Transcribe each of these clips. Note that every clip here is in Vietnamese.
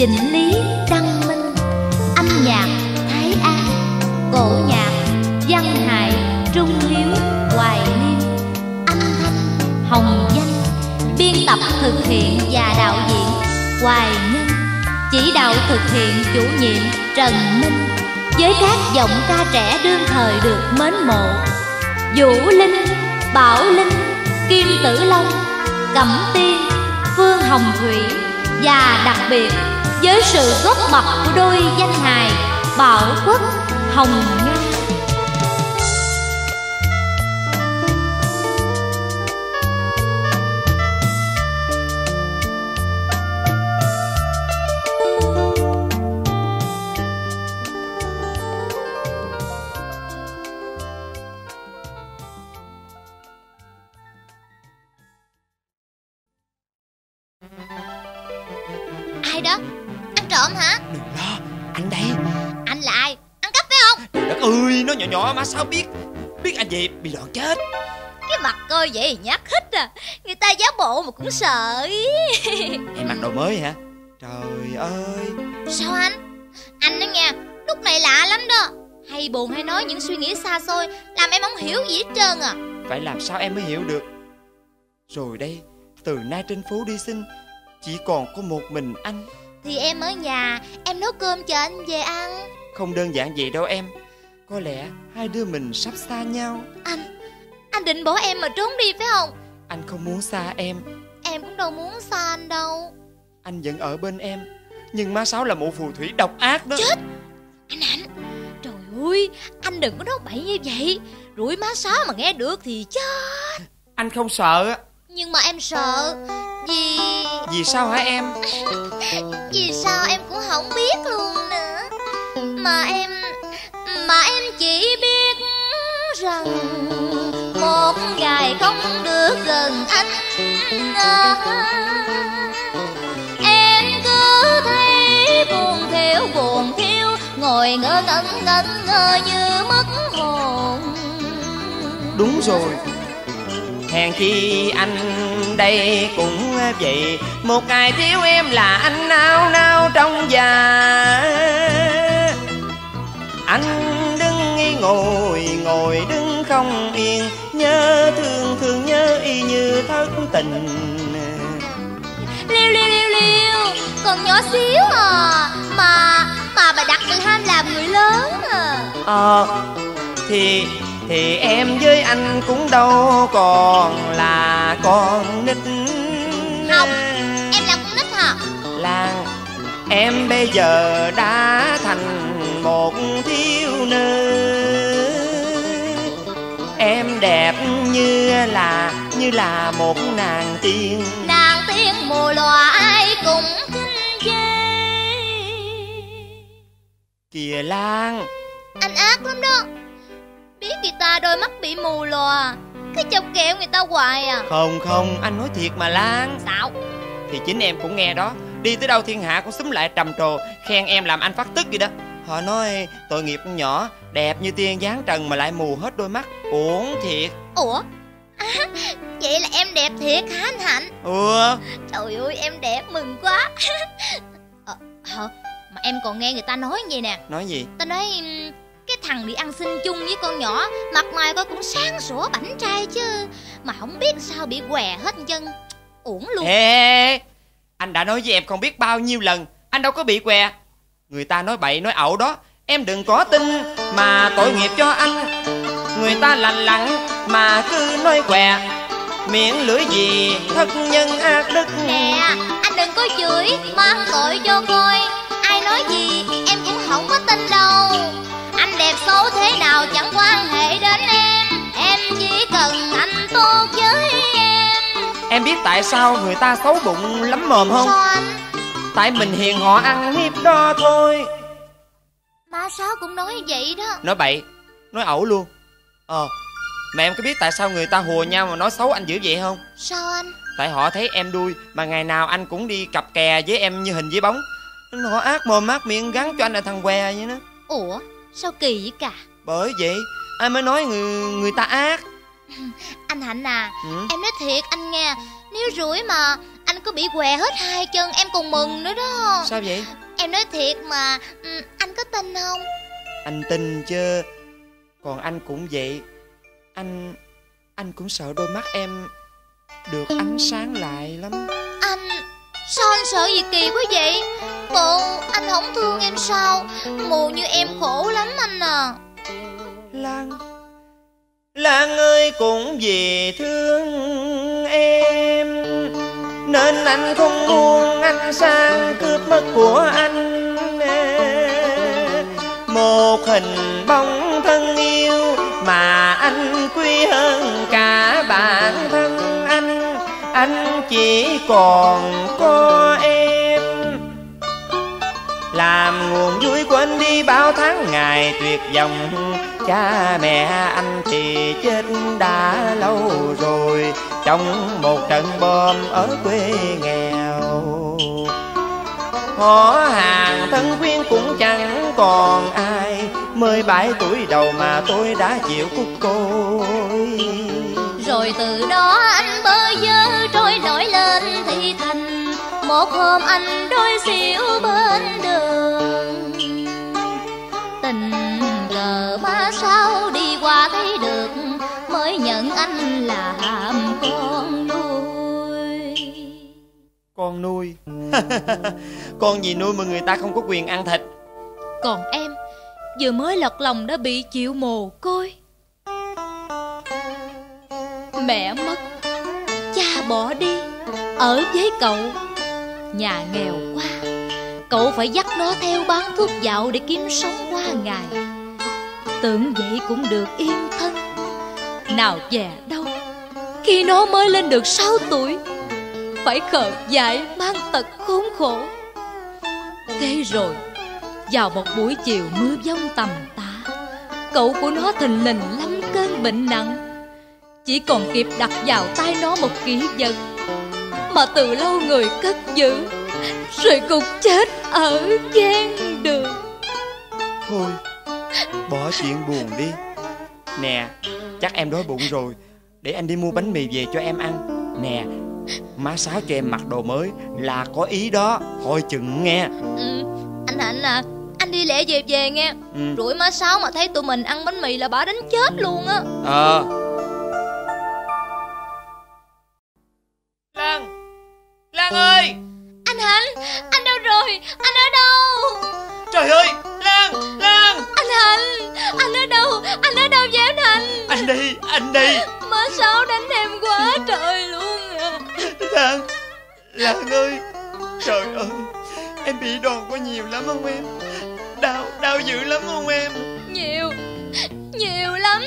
chỉnh lý đăng minh âm nhạc thái an cổ nhạc văn Hải, trung hiếu hoài liêm âm thanh hồng danh biên tập thực hiện và đạo diễn hoài nhân chỉ đạo thực hiện chủ nhiệm trần minh với các giọng ca trẻ đương thời được mến mộ. Vũ linh bảo linh kim tử long cẩm tiên phương hồng thủy và đặc biệt với sự góp mặt của đôi danh hài bảo quốc hồng Nhung Gì bị loạn chết. Cái mặt coi vậy nhát hít à. Người ta giả bộ mà cũng sợ. Em mặc đồ mới hả? Trời ơi. Sao anh? Anh đó nha Lúc này lạ lắm đó. Hay buồn hay nói những suy nghĩ xa xôi Làm em không hiểu gì hết trơn à. Phải làm sao em mới hiểu được? Rồi đây Từ nay trên phố đi xin Chỉ còn có một mình anh. Thì em ở nhà Em nấu cơm cho anh về ăn. Không đơn giản vậy đâu em Có lẽ hai đứa mình sắp xa nhau. Anh Anh định bỏ em mà trốn đi phải không? Anh không muốn xa em. Em cũng đâu muốn xa anh đâu. Anh vẫn ở bên em Nhưng má Sáu là một phù thủy độc ác đó. Chết! Anh Hạnh Trời ơi Anh đừng có nói bậy như vậy. Rủi má sáu mà nghe được thì chết. Anh không sợ. Nhưng mà em sợ Vì Vì sao hả em? Vì sao em cũng không biết luôn nữa. Mà em mà em chỉ biết rằng Một ngày không được gần anh à. Em cứ thấy buồn thiếu buồn thiếu Ngồi ngơ ngẩn ngẩn ngơ như mất hồn. Đúng rồi. Hèn chi anh đây cũng vậy, Một ngày thiếu em là anh nao nao trong già. Anh ngồi ngồi đứng không yên. Nhớ thương thương nhớ y như thất tình. Liêu liêu liêu liêu Còn nhỏ xíu à. Mà Mà bà đặt tự ham làm người lớn à. Ờ Thì Thì em với anh cũng đâu còn là con nít. Không Em là con nít hả? Lan Em bây giờ đã thành một thiếu nữ Em đẹp như là Như là một nàng tiên. Nàng tiên mùa lòa ai cũng khinh chê. Kìa Lan. Anh ác lắm đó. Biết người ta đôi mắt bị mù lòa Cứ chọc kẹo người ta hoài à. Không không anh nói thiệt mà Lan. Sao? Thì chính em cũng nghe đó. Đi tới đâu thiên hạ cũng xúm lại trầm trồ Khen em làm anh phát tức vậy đó Họ nói tội nghiệp con nhỏ Đẹp như tiên dáng trần mà lại mù hết đôi mắt. Uổng thiệt. Ủa? À, Vậy là em đẹp thiệt hả anh Hạnh? Ừ Trời ơi em đẹp mừng quá. Ờ, hả? Mà em còn nghe người ta nói vậy nè. Nói gì? Ta nói cái thằng đi ăn xin chung với con nhỏ Mặt ngoài coi cũng sáng sủa bảnh trai chứ Mà không biết sao bị què hết chân. Uổng luôn. Ê. Anh đã nói với em không biết bao nhiêu lần Anh đâu có bị què Người ta nói bậy nói ẩu đó. Em đừng có tin Mà tội nghiệp cho anh. Người ta lành lặng Mà cứ nói què. Miệng lưỡi gì Thất nhân ác đức. Nè anh đừng có chửi Mang tội cho coi. Ai nói gì em cũng không có tin đâu. Anh đẹp xấu thế nào chẳng quan hệ đến em. Em chỉ cần anh tốt với em. Em biết tại sao người ta xấu bụng lắm mồm không? Sao anh Tại mình hiền họ ăn hiếp đó thôi. Má Sáu cũng nói vậy đó. Nói bậy Nói ẩu luôn. Ờ Mà em có biết tại sao người ta hùa nhau mà nói xấu anh dữ vậy không? Sao anh? Tại họ thấy em đuôi Mà ngày nào anh cũng đi cặp kè với em như hình với bóng. Nên họ ác mồm ác miệng gắn cho anh là thằng què vậy đó. Ủa sao kỳ vậy cả? Bởi vậy Ai mới nói người người ta ác? Anh Hạnh Hạnh à ừ? Em nói thiệt anh nghe Nếu rủi mà anh có bị què hết hai chân Em còn mừng nữa đó. Sao vậy? Em nói thiệt mà ừ, Anh có tin không? Anh tin chứ. Còn anh cũng vậy. Anh anh cũng sợ đôi mắt em được ánh sáng lại lắm. Anh Sao anh sợ gì kỳ quá vậy? Bộ anh không thương em sao? Mù như em khổ lắm anh à. Lan lan ơi cũng vì thương em nên anh không muốn anh sang cướp mất của anh một hình bóng thân yêu mà anh quý hơn cả bản thân anh. Anh chỉ còn có em. Làm nguồn vui quên đi bao tháng ngày, tuyệt vọng. Cha mẹ anh thì chết đã lâu rồi trong một trận bom ở quê nghèo. Họ hàng thân quyến cũng chẳng còn ai, mười bảy tuổi đầu mà tôi đã chịu cúc côi Rồi từ đó anh bơ vơ trôi nổi lên thị thành. Một hôm anh đôi xỉu bơ con gì nuôi mà người ta không có quyền ăn thịt? Còn em, Vừa mới lật lòng đã bị chịu mồ côi. Mẹ mất, Cha bỏ đi, Ở với cậu. Nhà nghèo quá, Cậu phải dắt nó theo bán thuốc dạo Để kiếm sống qua ngày. Tưởng vậy cũng được yên thân, Nào về đâu. Khi nó mới lên được 6 tuổi phải khờ dại, mang tật khốn khổ. Thế rồi, vào một buổi chiều mưa giông tầm tã, Cậu của nó thình lình lâm cơn bệnh nặng. Chỉ còn kịp đặt vào tay nó một kỷ vật Mà từ lâu người cất giữ, Rồi cục chết ở gian đường. Thôi, bỏ chuyện buồn đi. Nè, chắc em đói bụng rồi, để anh đi mua bánh mì về cho em ăn. Nè má sáu cho em mặc đồ mới là có ý đó. Coi chừng nghe. Ừ, Anh Hạnh à Anh đi lẹ về về nghe. Ừ. Rủi má sáu mà thấy tụi mình ăn bánh mì là bà đánh chết luôn á. Ờ. Lan lan ơi! Anh Hạnh Anh đâu rồi? Anh ở đâu? Trời ơi lan lan! Anh Hạnh Anh ở đâu? Anh ở đâu vậy anh Hạnh? Anh đây anh đây Má sáu đánh em quá trời luôn. à lan lan ơi trời ơi em bị đòn có nhiều lắm không em? Đau đau dữ lắm không em? Nhiều Nhiều lắm.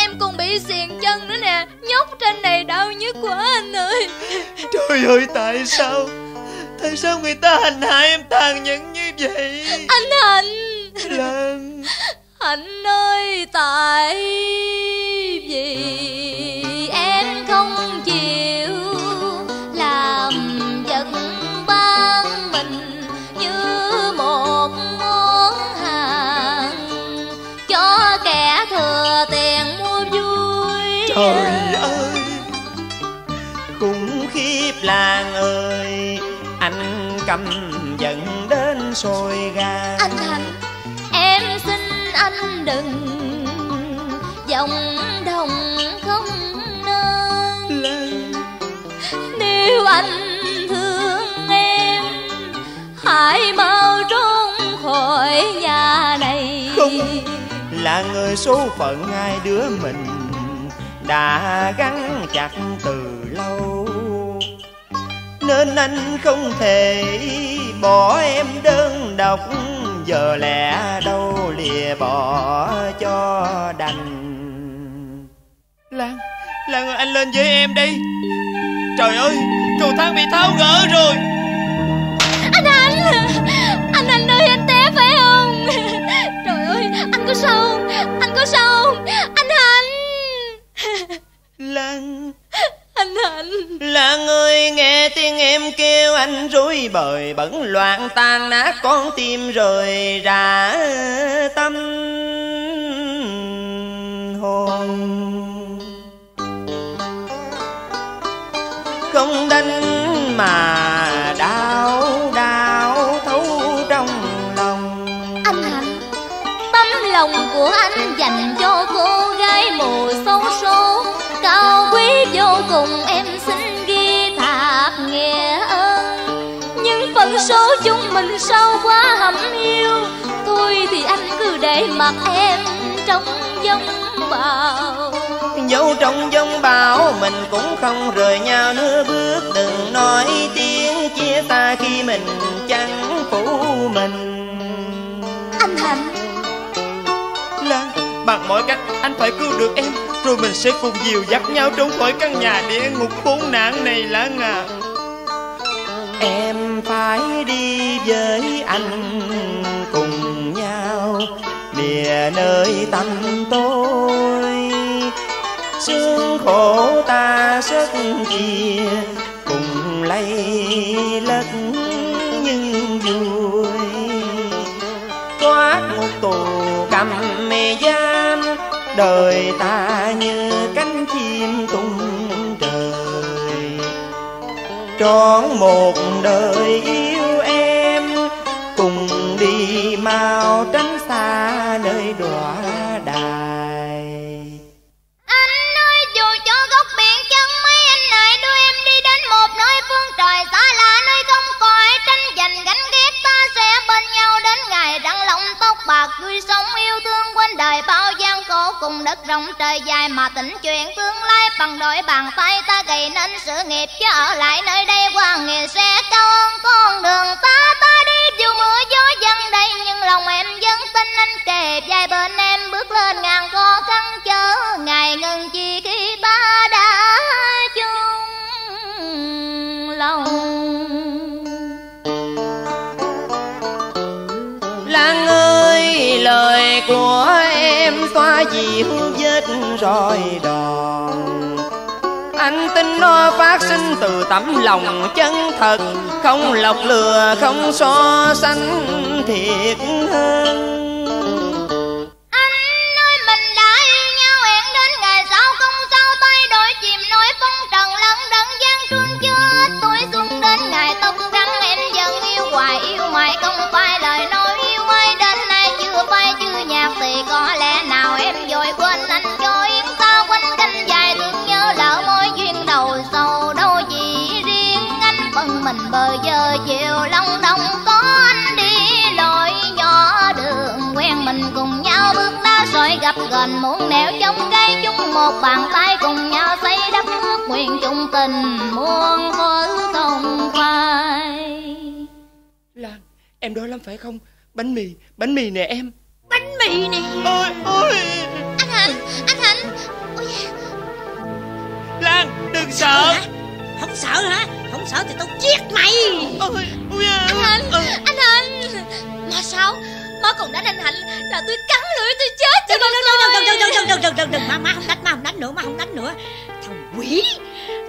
Em còn bị xiềng chân nữa nè. Nhóc trên này đau nhức quá anh ơi. Trời ơi tại sao? Tại sao người ta hành hạ em tàn nhẫn như vậy? Anh Hạnh. Lan Hạnh ơi tại sôi gan anh Thành em xin anh đừng vọng đồng không nên. Nếu anh thương em Hãy mau trốn khỏi nhà này. Không. là người số phận hai đứa mình đã gắn chặt từ lâu nên anh không thể bỏ em đơn độc. Giờ lẽ đâu lìa bỏ cho đành. Lan lan ơi anh lên với em đi. Trời ơi cầu thang bị tháo gỡ rồi. Anh Anh Anh Anh ơi anh té phải không? Trời ơi anh có sao không? Anh có sao không? Anh Anh. Lan Anh Anh. Lan ơi nghe tiếng em kêu anh rối bời bẩn loạn tan nát con tim rời rã tâm. Hồn. Không đánh mà đau đau thấu trong lòng. Anh Hạnh Tấm lòng của anh dành cho cô gái mồ xấu số Cao quý vô cùng em xin ghi thạc nghĩa ơn Nhưng phận số chúng mình sâu quá hầm yêu Thôi thì anh cứ để mặc em trong giông bào dẫu trong giông bão mình cũng không rời nhau nửa bước đừng nói tiếng chia ta khi mình chẳng phụ mình. Mọi cách, anh phải cứu được em. Rồi mình sẽ cùng dìu dắt nhau trốn khỏi căn nhà địa ngục khốn nạn này Lan à em phải đi với anh cùng nhau, lìa nơi tâm tôi sương khổ ta rất chia, cùng lay lất nhưng vui. Thoát một tù cầm mê giam đời ta như cánh chim tung trời. Trọn một đời yêu em, cùng đi mau tránh xa nơi đọa đài. Anh ơi dù cho góc biển chân mấy anh lại đưa em đi đến một nơi phương trời xa lạ, nơi không cõi tranh giành gánh ghét ta sẽ bên nhau đến ngày răng lòng tóc bạc, vui sống yêu thương quên đời, bao gian khổ cùng đất rộng trời dài. Mà tỉnh chuyện tương lai bằng đôi bàn tay ta gầy nên sự nghiệp, chứ ở lại nơi đây qua nghề sẽ cao hơn con đường ta. Ta đi dù mưa gió dần đây, nhưng lòng em vẫn tin anh kề. Vai bên em bước lên ngàn khó khăn, chớ ngày ngừng chi khi ta đã chung lòng. Lời của em xóa dịu vết rồi đòn. Anh tin nó phát sinh từ tấm lòng chân thật, Không lọc lừa, không so sánh thiệt hơn. Anh nói mình đã nhau, hẹn đến ngày sau không sao tay đổi, chìm nổi phong trần chưa tuổi xuân đến ngày tóc trắng, em vẫn yêu hoài, yêu mãi không phải lời nói yêu ai đến nay của tay chưa nhạc thì có lẽ nào em vội quên anh cho yên ta quanh canh dài thương nhớ lỡ mối duyên đầu sầu. Đâu chỉ riêng anh phần mình bờ giờ chiều long đông có anh đi lội nhỏ đường. Quen mình cùng nhau bước đá sỏi gặp gần, muôn nẻo trong cây chung một bàn tay cùng nhau xây đắp nước nguyện chung tình muôn khối không phai Lan, em đói lắm phải không? Bánh mì bánh mì nè em bánh mì nè Ôi ôi anh hạnh anh hạnh ôi Lan đừng sợ Không sợ hả? Không sợ thì tao giết mày Ôi ôi à. anh hạnh Ừ. anh hạnh mà sao má còn đánh anh hạnh là tôi cắn lưỡi tôi chết cho Đừng con đừng đừng đừng đừng đừng đừng đừng đừng má má không đánh má không đánh nữa má không đánh nữa thằng quỷ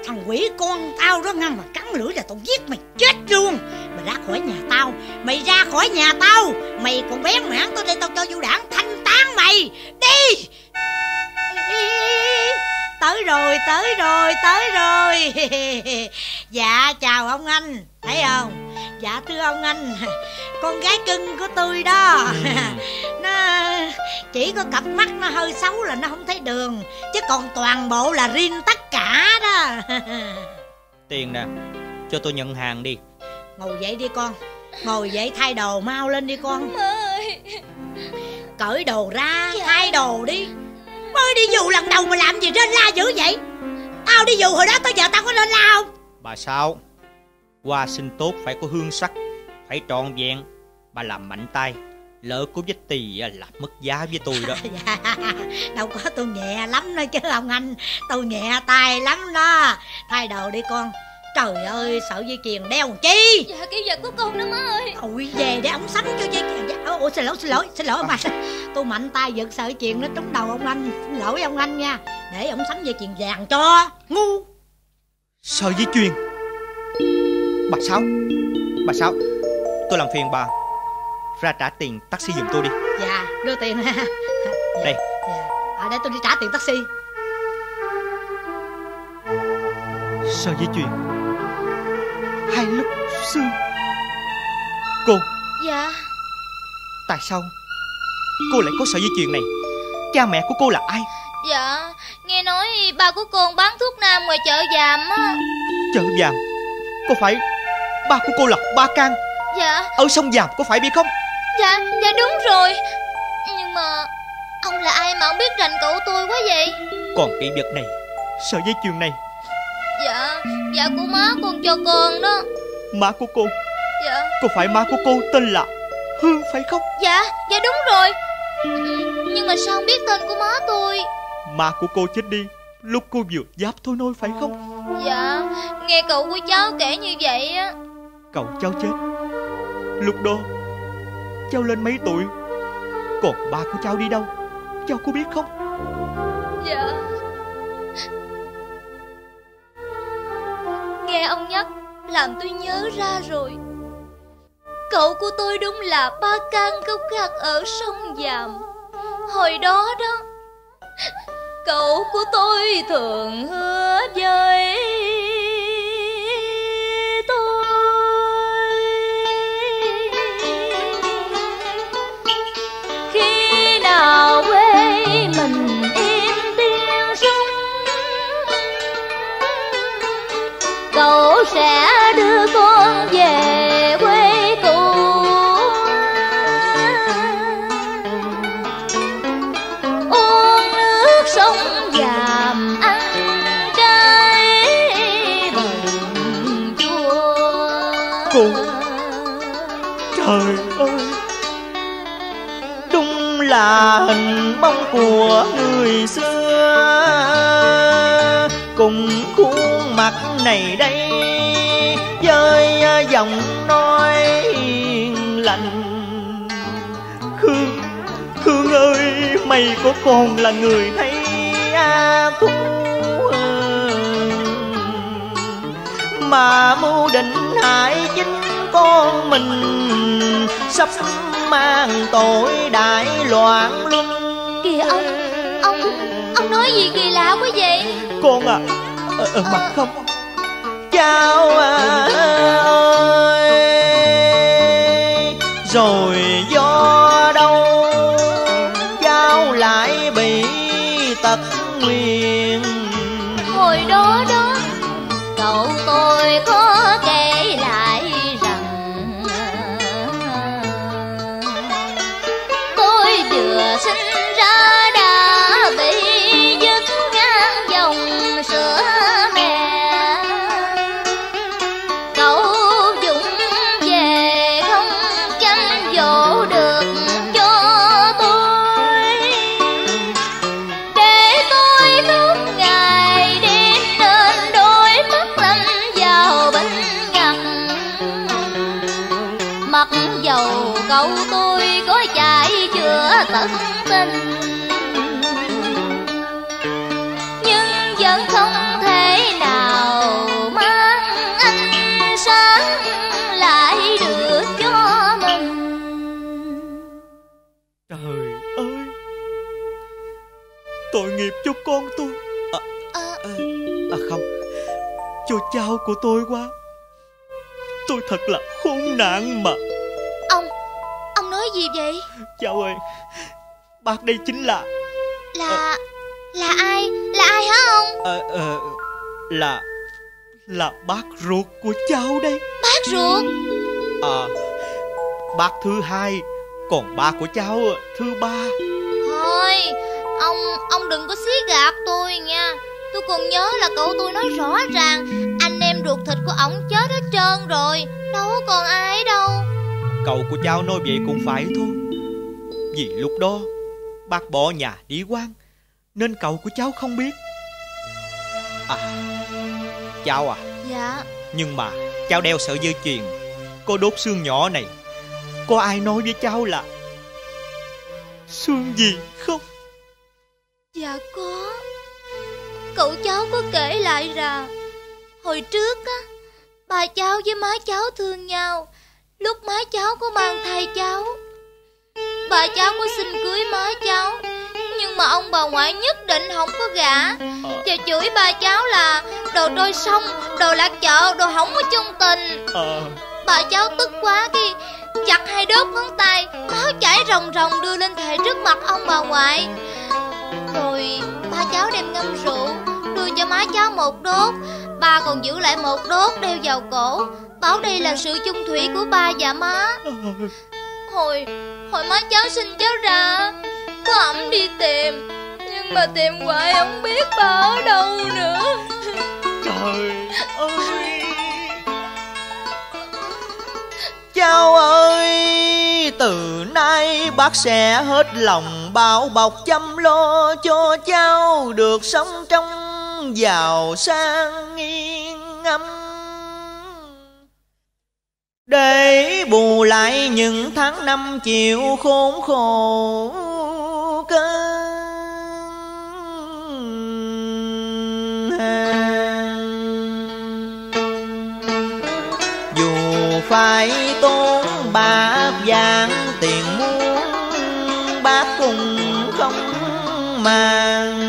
thằng quỷ con tao đó ngăn mà cắn lưỡi là tao giết mày chết luôn. Mày ra khỏi nhà tao, mày ra khỏi nhà tao. Mày còn bé mãn tao đây, tao cho vô đảng thanh tán mày. Đi! Tới rồi tới rồi tới rồi. Dạ chào ông anh thấy không? Dạ thưa ông anh con gái cưng của tôi đó. Nó chỉ có cặp mắt nó hơi xấu là nó không thấy đường chứ còn toàn bộ là riêng tất cả đó. Tiền nè Cho tôi nhận hàng đi. Ngồi dậy đi con ngồi dậy thay đồ mau lên đi con. Cởi đồ ra thay đồ đi mới đi dù lần đầu mà làm gì trên la dữ vậy? Tao đi dù hồi đó tới giờ tao có lên la không? Bà sao? Hoa sinh tốt phải có hương sắc Phải trọn vẹn. Bà làm mạnh tay Lỡ có vết tì là mất giá với tôi đó. Dạ đâu có tôi nhẹ lắm đó chứ ông anh. Tôi nhẹ tay lắm đó. Thay đồ đi con trời ơi sợi dây chuyền đeo làm chi? Dạ cái vật của con đó má ơi. Ôi về để ông sắm cho dây chuyền. Dạ, ôi xin lỗi xin lỗi xin lỗi ông anh tôi mạnh tay giật sợi chuyền nó trúng đầu ông anh. Xin lỗi ông anh nha. Để ông sắm dây chuyền vàng cho ngu. Sợi dây chuyền. Bà sao Bà sao Tôi làm phiền bà Ra trả tiền taxi giùm tôi đi. Dạ đưa tiền. Ha Đây. Dạ. à, để tôi đi trả tiền taxi. Sợi dây chuyền hai lúc xưa Cô. Dạ. Tại sao Cô lại có sợi dây chuyền này? Cha mẹ của cô là ai? Dạ Nghe nói ba của con bán thuốc nam ngoài chợ giàm á. Chợ vàng Có phải Ba của cô là Ba Can? Dạ. Ở sông Giàm có phải biết không? Dạ Dạ đúng rồi. Nhưng mà Ông là ai mà ông biết rành cậu tôi quá vậy? Còn kỹ vật này Sợi dây chuyền này Dạ của má con cho con đó. Má của cô? Dạ. Có phải má của cô tên là Hương phải không? Dạ Dạ đúng rồi. Nhưng mà sao biết tên của má tôi? Má của cô chết đi Lúc cô vừa giáp thôi nôi phải không? Dạ Nghe cậu của cháu kể như vậy á. Cậu cháu chết. Lúc đó Cháu lên mấy tuổi? Còn ba của cháu đi đâu? Cháu có biết không? Dạ Nghe ông nhắc, Làm tôi nhớ ra rồi. Cậu của tôi đúng là ba can gốc gác ở sông Giàm. Hồi đó đó, Cậu của tôi thường hứa với tôi. Khi nào Cậu sẽ đưa con về quê cũ. Uống nước sông Giàm ăn trái bồng chua. Cô Trời ơi, Đúng là hình bóng của người xưa. Cùng khuôn mặt này đây, Với giọng nói hiền lành. Khương Khương ơi, Mày có còn là người thấy a thu mà mưu định hại chính con mình, sắp mang tội đại loạn luân Kìa Ông. Nói gì kỳ lạ quá vậy? Con à ở, ở mặt không? Cháu à, ơi. Rồi do đâu? Cháu lại bị tật nguyền. Hồi đó đó Cậu tôi có cho con tôi. À, Ờ, à, à không cho cháu của tôi quá. Tôi thật là khốn nạn mà. Ông ông nói gì vậy? Cháu ơi bác đây chính là là là ai? Là ai hả ông? Ờ ờ là là bác ruột của cháu đây. Bác ruột? À bác thứ hai còn ba của cháu thứ ba ông ông đừng có xí gạt tôi nha. Tôi còn nhớ là cậu tôi nói rõ ràng anh em ruột thịt của ổng chết hết trơn rồi đâu còn ai đâu. Cậu của cháu nói vậy cũng phải thôi. Vì lúc đó bác bỏ nhà đi quan nên cậu của cháu không biết. À cháu à. Dạ. Nhưng mà cháu đeo sợi dây chuyền có đốt xương nhỏ này. Có ai nói với cháu là xương gì không dạ có. Cậu cháu có kể lại rằng hồi trước á bà cháu với má cháu thương nhau lúc má cháu có mang thai cháu. Bà cháu có xin cưới má cháu nhưng mà ông bà ngoại nhất định không có gả. Và chửi ba cháu là Đồ trôi sông, đồ lạc chợ, đồ hỏng có chung tình. Ờ. Bà cháu tức quá khi chặt hai đốt ngón tay Máu chảy ròng ròng đưa lên thề trước mặt ông bà ngoại rồi ba cháu đem ngâm rượu. Đưa cho má cháu một đốt. Ba còn giữ lại một đốt đeo vào cổ. Bảo đây là sự chung thủy của ba và má. Hồi Hồi má cháu sinh cháu ra, Có ẩm đi tìm. Nhưng mà tìm hoài không biết ba ở đâu nữa. Trời ơi. Cháu ơi. Từ nay bác sẽ hết lòng bao bọc chăm lo cho cháu Được sống trong giàu sang yên ấm Để bù lại những tháng năm chịu khốn khổ cơn hàng dù phải tôi bát vàng tiền muốn bác cùng không màng.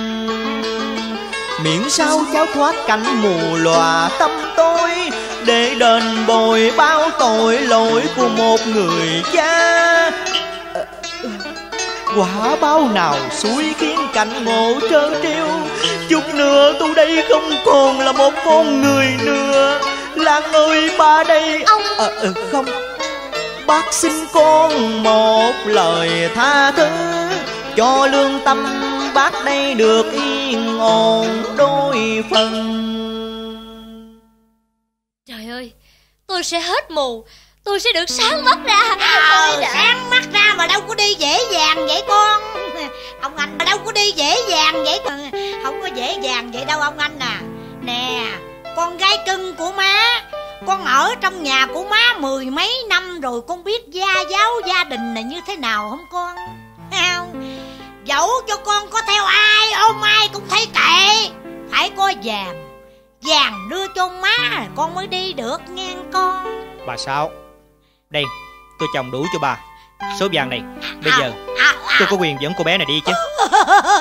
Miễn sao cháu thoát cảnh mù lòa tâm tối để đền bồi bao tội lỗi của một người cha. Quả bao nào suối khiến cảnh ngộ trơn trêu chút nữa tôi đây không còn là một con người nữa. Lan ơi ba đây Ông- à, Không. Bác xin con một lời tha thứ. Cho lương tâm bác đây được yên ổn đôi phần. Trời ơi Tôi sẽ hết mù Tôi sẽ được sáng mắt ra. Ờ, đã. sáng mắt ra mà đâu có đi dễ dàng vậy con. Ông anh mà đâu có đi dễ dàng vậy con. Không có dễ dàng vậy đâu ông anh à. Nè Con gái cưng của má Con ở trong nhà của má mười mấy năm rồi Con biết gia giáo gia đình này như thế nào không con? Thấy không Dẫu cho con có theo ai ôm ai cũng thấy kệ. Phải có vàng Vàng đưa cho má con mới đi được nghe con? Bà sao? Đây tôi chồng đủ cho bà. Số vàng này Bây giờ à, à, tôi có quyền dẫn cô bé này đi chứ.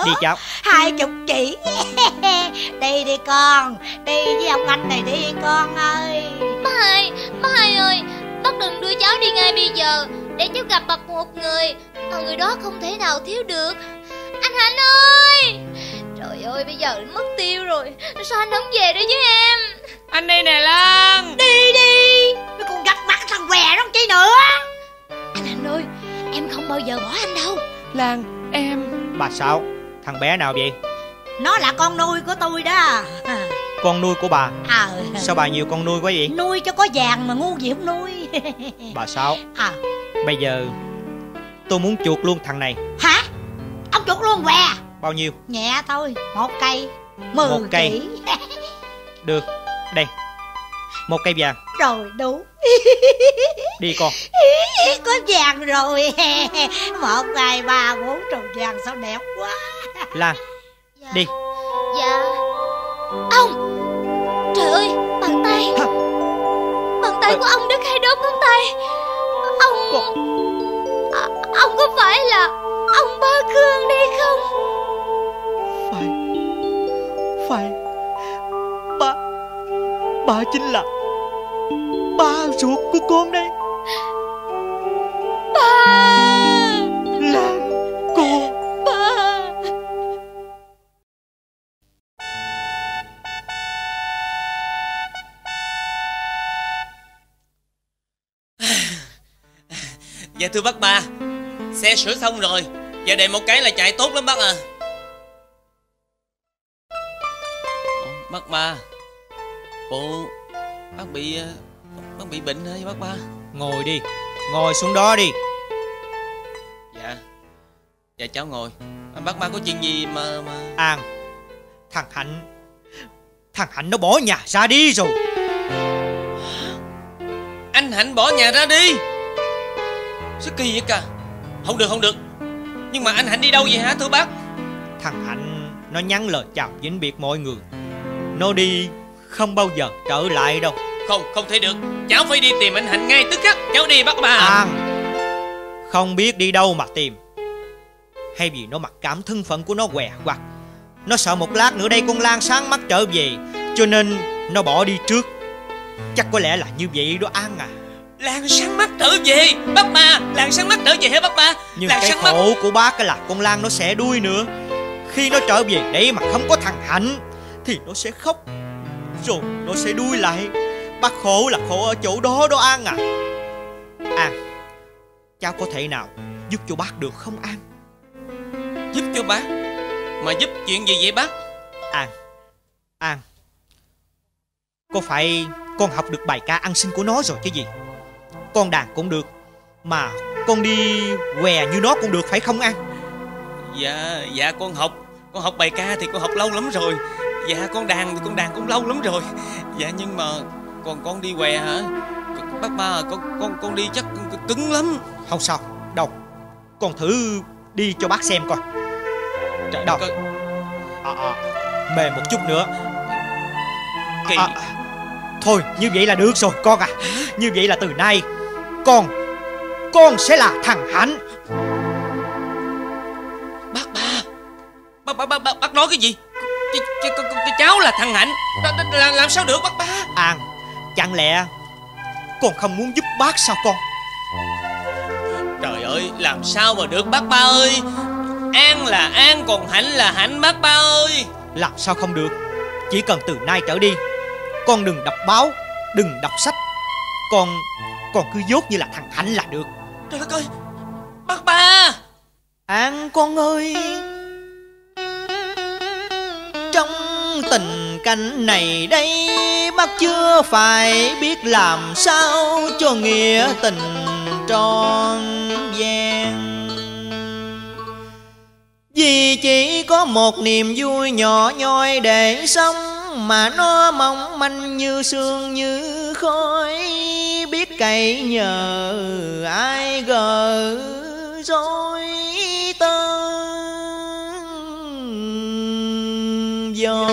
Đi cháu. Hai chục chỉ. Đi đi con đi với ông anh này đi con ơi Ba hai Ba hai ơi Bác đừng đưa cháu đi ngay bây giờ Để cháu gặp mặt một người Mà người đó không thể nào thiếu được. Anh Hạnh ơi! Trời ơi bây giờ mất tiêu rồi Sao anh không về đó với em? Anh đây nè Lan. Đi đi mày còn gặp mặt thằng què đó chi nữa. Anh Hạnh ơi Em không bao giờ bỏ anh đâu. Lan em. Bà sao? Thằng bé nào vậy nó là con nuôi của tôi đó. Con nuôi của bà? À, Sao bà nhiều con nuôi quá vậy? Nuôi cho có vàng mà ngu gì không nuôi. Bà sao? À, Bây giờ Tôi muốn chuột luôn thằng này. Hả? Ông chuột luôn què? Bao nhiêu? Nhẹ thôi một cây. Mười Một cây. chỉ. Được. Đây. Một cây vàng. Rồi đủ. Đi con. Có vàng rồi. Một hai ba bốn trồng vàng sao đẹp quá. Lan. Đi. Dạ. Ông. Trời ơi Bàn tay. Hả? Bàn tay của ông đứt hai đốt ngón tay. Ông. À, Ông có phải là Ông Ba Cương đây không? Phải. Phải. Ba. Ba chính là Ba ruột của con đây thưa bác ba. Xe sửa xong rồi Giờ để một cái là chạy tốt lắm bác à Ủa, Bác ba. Bộ Bác bị Bác bị bệnh hả bác ba? Ngồi đi Ngồi xuống đó đi. Dạ Dạ cháu ngồi. Bác ba có chuyện gì mà mà? An Thằng Hạnh Thằng Hạnh nó bỏ nhà ra đi rồi. Anh Hạnh bỏ nhà ra đi Sao kỳ vậy cả? Không được không được. Nhưng mà anh Hạnh đi đâu vậy hả thưa bác? Thằng Hạnh Nó nhắn lời chào vĩnh biệt mọi người. Nó đi Không bao giờ trở lại đâu. Không không thể được. Cháu phải đi tìm anh Hạnh ngay tức khắc. Cháu đi bác ba. An Không biết đi đâu mà tìm. Hay vì nó mặc cảm thân phận của nó què quặt. Nó sợ một lát nữa đây con Lan sáng mắt trở về Cho nên nó bỏ đi trước. Chắc có lẽ là như vậy đó An à Lan sáng mắt trở về Bác ba Lan sáng mắt trở về hả bác ba Nhưng Lan cái mắt khổ của bác là con Lan nó sẽ đuôi nữa. Khi nó trở về đấy mà không có thằng Hạnh Thì nó sẽ khóc Rồi nó sẽ đuôi lại. Bác khổ là khổ ở chỗ đó đó An à. An Cháu có thể nào giúp cho bác được không An? Giúp cho bác? Mà giúp chuyện gì vậy bác? An An Có phải con học được bài ca ăn xin của nó rồi chứ gì Con đàn cũng được Mà con đi què như nó cũng được phải không An Dạ dạ con học Con học bài ca thì con học lâu lắm rồi. Dạ con đàn thì con đàn cũng lâu lắm rồi. Dạ nhưng mà Còn con đi què hả? Bác ba con con con đi chắc cứng lắm. Không sao Đâu. Con thử đi cho bác xem coi. Trời Đâu? ơi, à, à, Mềm một chút nữa. Kỳ. À, à, Thôi như vậy là được rồi con à. Như vậy là từ nay Con. Con sẽ là thằng Hạnh. Bác ba. Bác bác bác, bác, bác nói cái gì? Cái, cái, cái, cái cháu là thằng Hạnh. Đ- làm, làm sao được bác ba? An Chẳng lẽ Con không muốn giúp bác sao con? Trời ơi làm sao mà được bác ba ơi? An là An còn Hạnh là Hạnh bác ba ơi. Làm sao không được? Chỉ cần từ nay trở đi Con đừng đọc báo Đừng đọc sách. Con Con cứ dốt như là thằng Hạnh là được. Trời đất ơi Bác ba! An con ơi Trong tình cảnh này đây Bác chưa phải biết làm sao Cho nghĩa tình tròn vẹn vì chỉ có một niềm vui nhỏ nhoi để sống Mà nó mong manh như sương như khói. Biết cậy nhờ ai gờ rồi tơ do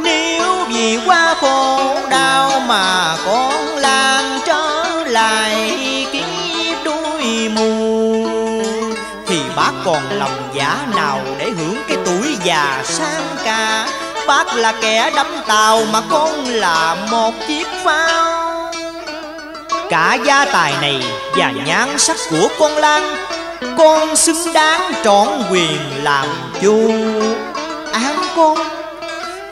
Nếu vì quá khổ đau mà con còn lòng giả nào để hưởng cái tuổi già sang ca? Bác là kẻ đắm tàu mà con là một chiếc phao. Cả gia tài này và nhan sắc của con Lan, Con xứng đáng trọn quyền làm chu. Án con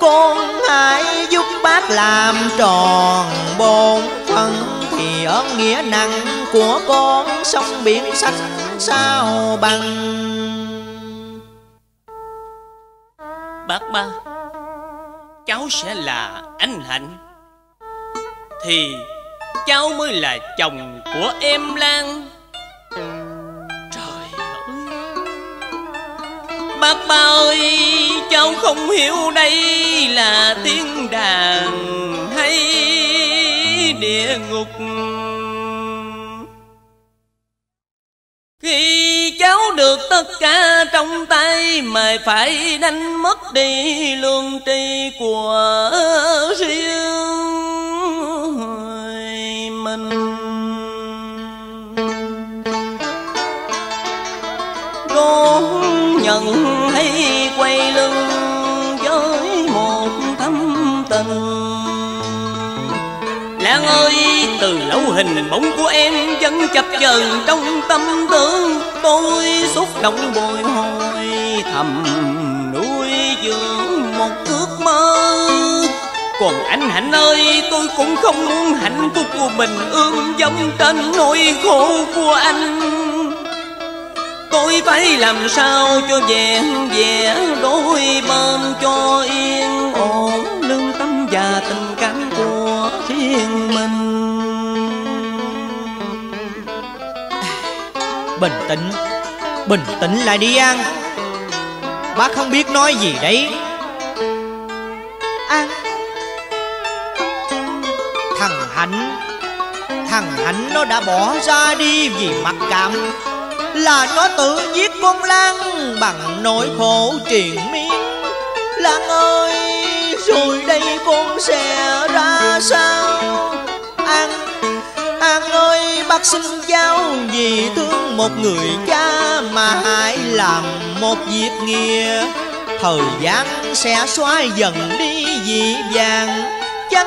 Con hãy giúp bác làm tròn bổn phận ơn nghĩa nặng của con sông biển xanh sao bằng? Bác ba, Cháu sẽ là anh Hạnh. Thì cháu mới là chồng của em Lan. Trời ơi! Bác ba ơi, Cháu không hiểu đây là tiếng đàn hay địa ngục. Khi cháu được tất cả trong tay Mà phải đánh mất đi lương tri của riêng mình. Con nhận hay quay lưng từ lâu hình, bóng của em vẫn chập chờn trong tâm tư Tôi xúc động bồi hồi thầm nuôi dưỡng một ước mơ. Còn anh Hạnh ơi, tôi cũng không muốn hạnh phúc của mình ương giống trên nỗi khổ của anh. Tôi phải làm sao cho vẹn vẻ đôi bên cho yên ổn, lương tâm và tình Bình tĩnh. Bình tĩnh lại đi An. Bác không biết nói gì đấy. An. Thằng Hạnh Thằng Hạnh nó đã bỏ ra đi vì mặc cảm. Là nó tự giết con Lan Bằng nỗi khổ triền miên. Lan ơi Rồi đây con sẽ ra sao An An xin giao vì thương một người cha mà hãy làm một việc nghĩa. Thời gian sẽ xóa dần đi dị vàng chân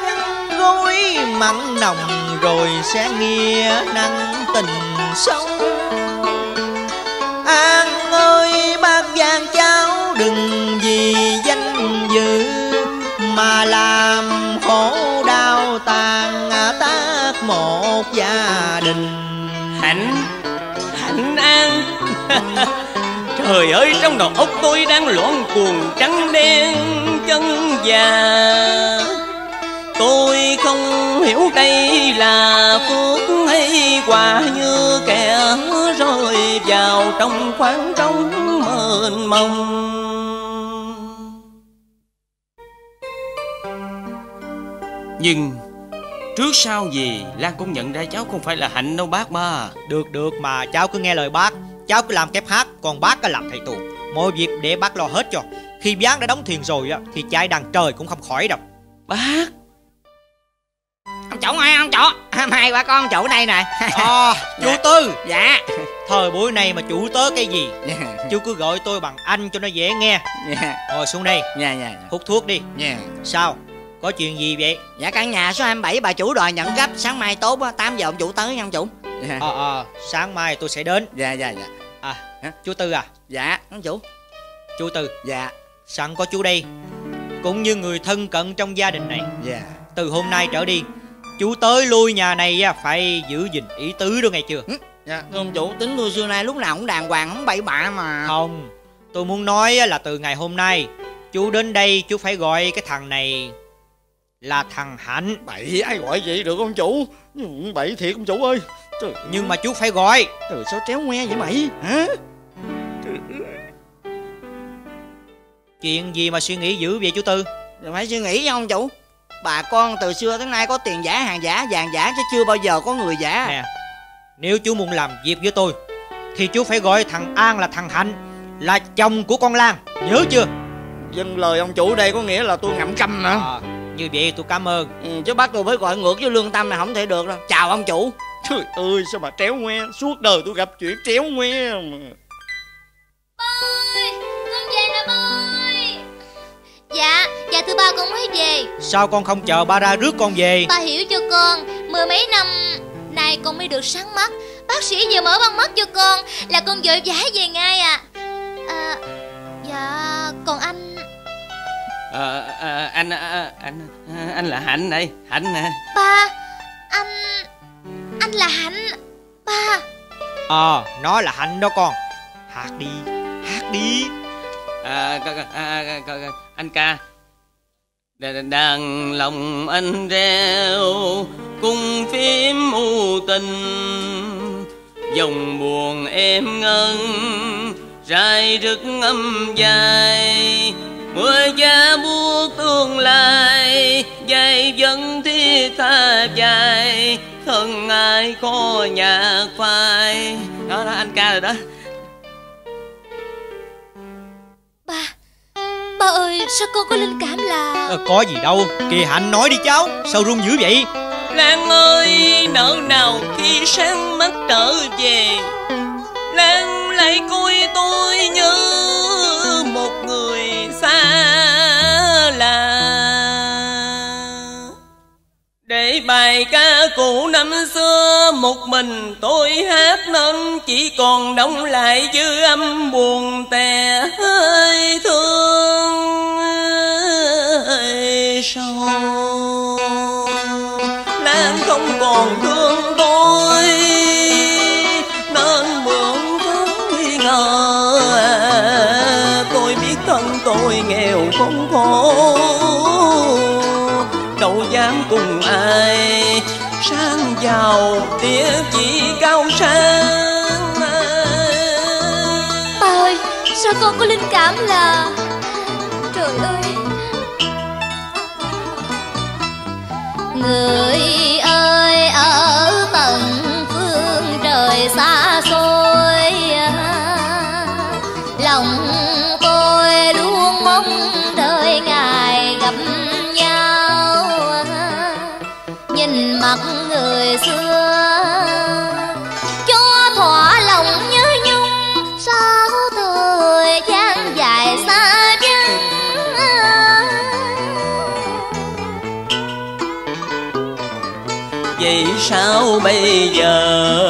gối mặn nồng rồi sẽ nghĩa năng tình sâu an ơi, bác gian cháu đừng vì danh dự mà làm khổ đau tàn tan một gia đình. Hạnh Hạnh an. Trời ơi, trong đầu óc tôi đang loạn cuồng trắng đen chân già. Tôi không hiểu đây là phước hay quà như kẻ rơi vào trong khoảng trống mênh mông. Nhưng trước sau gì? Lan cũng nhận ra cháu không phải là Hạnh đâu bác ba. Được được mà cháu cứ nghe lời bác. Cháu cứ làm kép hát Còn bác cứ làm thầy tù. Mọi việc để bác lo hết cho. Khi bác đã đóng thuyền rồi á Thì chạy đằng trời cũng không khỏi đâu. Bác! Ông chủ ơi ông chủ. Hai bà con chủ đây nè. À chú Tư. Dạ. Thời buổi này mà chủ tớ cái gì? Chú cứ gọi tôi bằng anh cho nó dễ nghe. Dạ. Ngồi xuống đây. Dạ dạ. Hút thuốc đi. Dạ. Sao Có chuyện gì vậy? Dạ căn nhà số 27 bà chủ đòi nhận gấp. Sáng mai tốt á 8 giờ ông chủ tới nha ông chủ. Dạ Ờ ờ Sáng mai tôi sẽ đến. Dạ dạ dạ. À Hả? chú Tư à? Dạ ông chủ. Chú Tư. Dạ. Sẵn có chú đây. Cũng như người thân cận trong gia đình này. Dạ. Từ hôm nay trở đi Chú tới lui nhà này á, phải giữ gìn ý tứ đó nghe chưa? Dạ thưa ông chủ tính tôi xưa nay lúc nào cũng đàng hoàng không bậy bạ mà. Không Tôi muốn nói là từ ngày hôm nay Chú đến đây chú phải gọi cái thằng này Là thằng Hạnh. Bậy ai gọi vậy được ông chủ? Bậy thiệt ông chủ ơi. Trời Nhưng mà chú phải gọi. Trời sao tréo ngoe vậy mày? Hả? Chuyện gì mà suy nghĩ dữ vậy chú Tư? Rồi phải suy nghĩ nha ông chủ. Bà con từ xưa tới nay có tiền giả hàng giả vàng giả chứ chưa bao giờ có người giả. Nè Nếu chú muốn làm việc với tôi Thì chú phải gọi thằng An là thằng Hạnh Là chồng của con Lan. Nhớ chưa? Dân lời ông chủ đây có nghĩa là tôi ngậm câm nè à, Như vậy tôi cảm ơn. Ừ, Chứ bắt tôi phải gọi ngược với lương tâm này không thể được đâu. Chào ông chủ. Trời ơi sao mà tréo ngoe? Suốt đời tôi gặp chuyện tréo ngoe mà. ơi con về nè ơi dạ dạ thưa ba con mới về. Sao con không chờ ba ra rước con về? Ba hiểu cho con mười mấy năm nay con mới được sáng mắt. Bác sĩ vừa mở băng mắt cho con là con vội vã về ngay à. À dạ còn anh Ờ, ờ, anh ờ, anh anh là Hạnh đây Hạnh nè. Ba anh anh là hạnh ba Ờ nó là Hạnh đó con. Hát đi Hát đi. À, à, c- anh ca. Đàn, lòng anh reo cùng phím u tình. Dòng buồn em ngân rải rực âm dài mưa giá buốt tương lai dài dần thiết tha dài. Thân ai khó nhạc phai. Đó đó anh ca rồi đó. Ba ba ơi sao con có linh cảm là ờ, Có gì đâu. Kìa Hạnh nói đi cháu. Sao run dữ vậy? Lan ơi nỡ nào khi sáng mắt trở về. Lan lại coi tôi như một người xa lạ Để bài ca cũ năm xưa, Một mình tôi hát nên Chỉ còn đóng lại dư âm buồn tè hơi thương sâu Lan không còn thương tôi, Nên mượn cớ nghi ngờ nghèo không khổ, Đâu dám cùng ai Sang giàu tiếng chỉ cao sang ba ơi, sao con có linh cảm là trời ơi. Người ơi. Giờ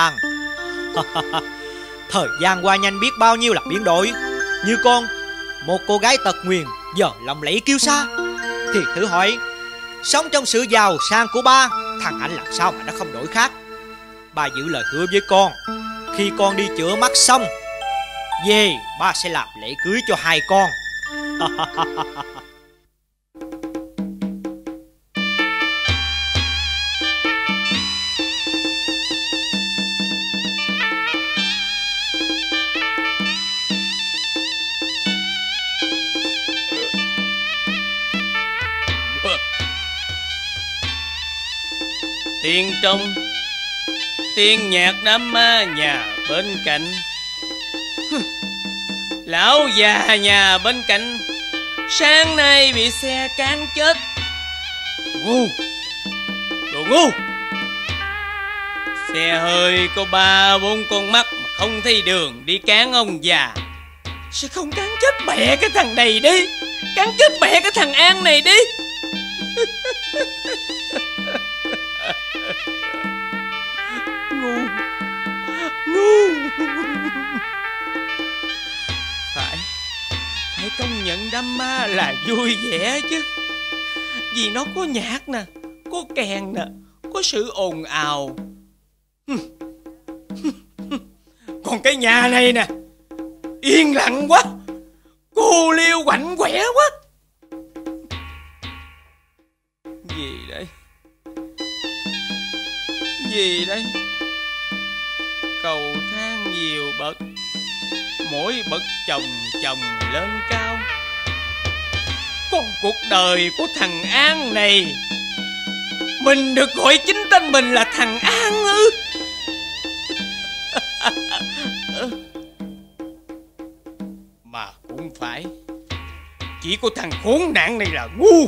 vàng. Thời gian qua nhanh biết bao nhiêu là biến đổi. Như con, Một cô gái tật nguyền, Giờ lòng lẫy kiêu sa. Thì thử hỏi, Sống trong sự giàu sang của ba, Thằng anh làm sao mà nó không đổi khác? Ba giữ lời hứa với con, Khi con đi chữa mắt xong, Về ba sẽ làm lễ cưới cho hai con. Tiên trong Tiên nhạc đám ma nhà bên cạnh. Lão già nhà bên cạnh. Sáng nay bị xe cán chết. Ngu. Đồ ngu. Xe hơi có ba bốn con mắt Mà không thấy đường đi cán ông già. Sao không cán chết mẹ cái thằng này đi. Cán chết mẹ cái thằng An này đi. Ngu. Ngu. Phải. Phải công nhận đám ma là vui vẻ chứ. Vì nó có nhạc nè, có kèn nè, có sự ồn ào. Còn cái nhà này nè, yên lặng quá. Cô liêu quạnh quẻ quá. Gì đây? Gì đây? Cầu thang nhiều bậc, mỗi bậc chồng chồng lên cao. Còn cuộc đời của thằng an này, mình được gọi chính tên mình là thằng an ư? Mà cũng phải, chỉ có thằng khốn nạn này là ngu.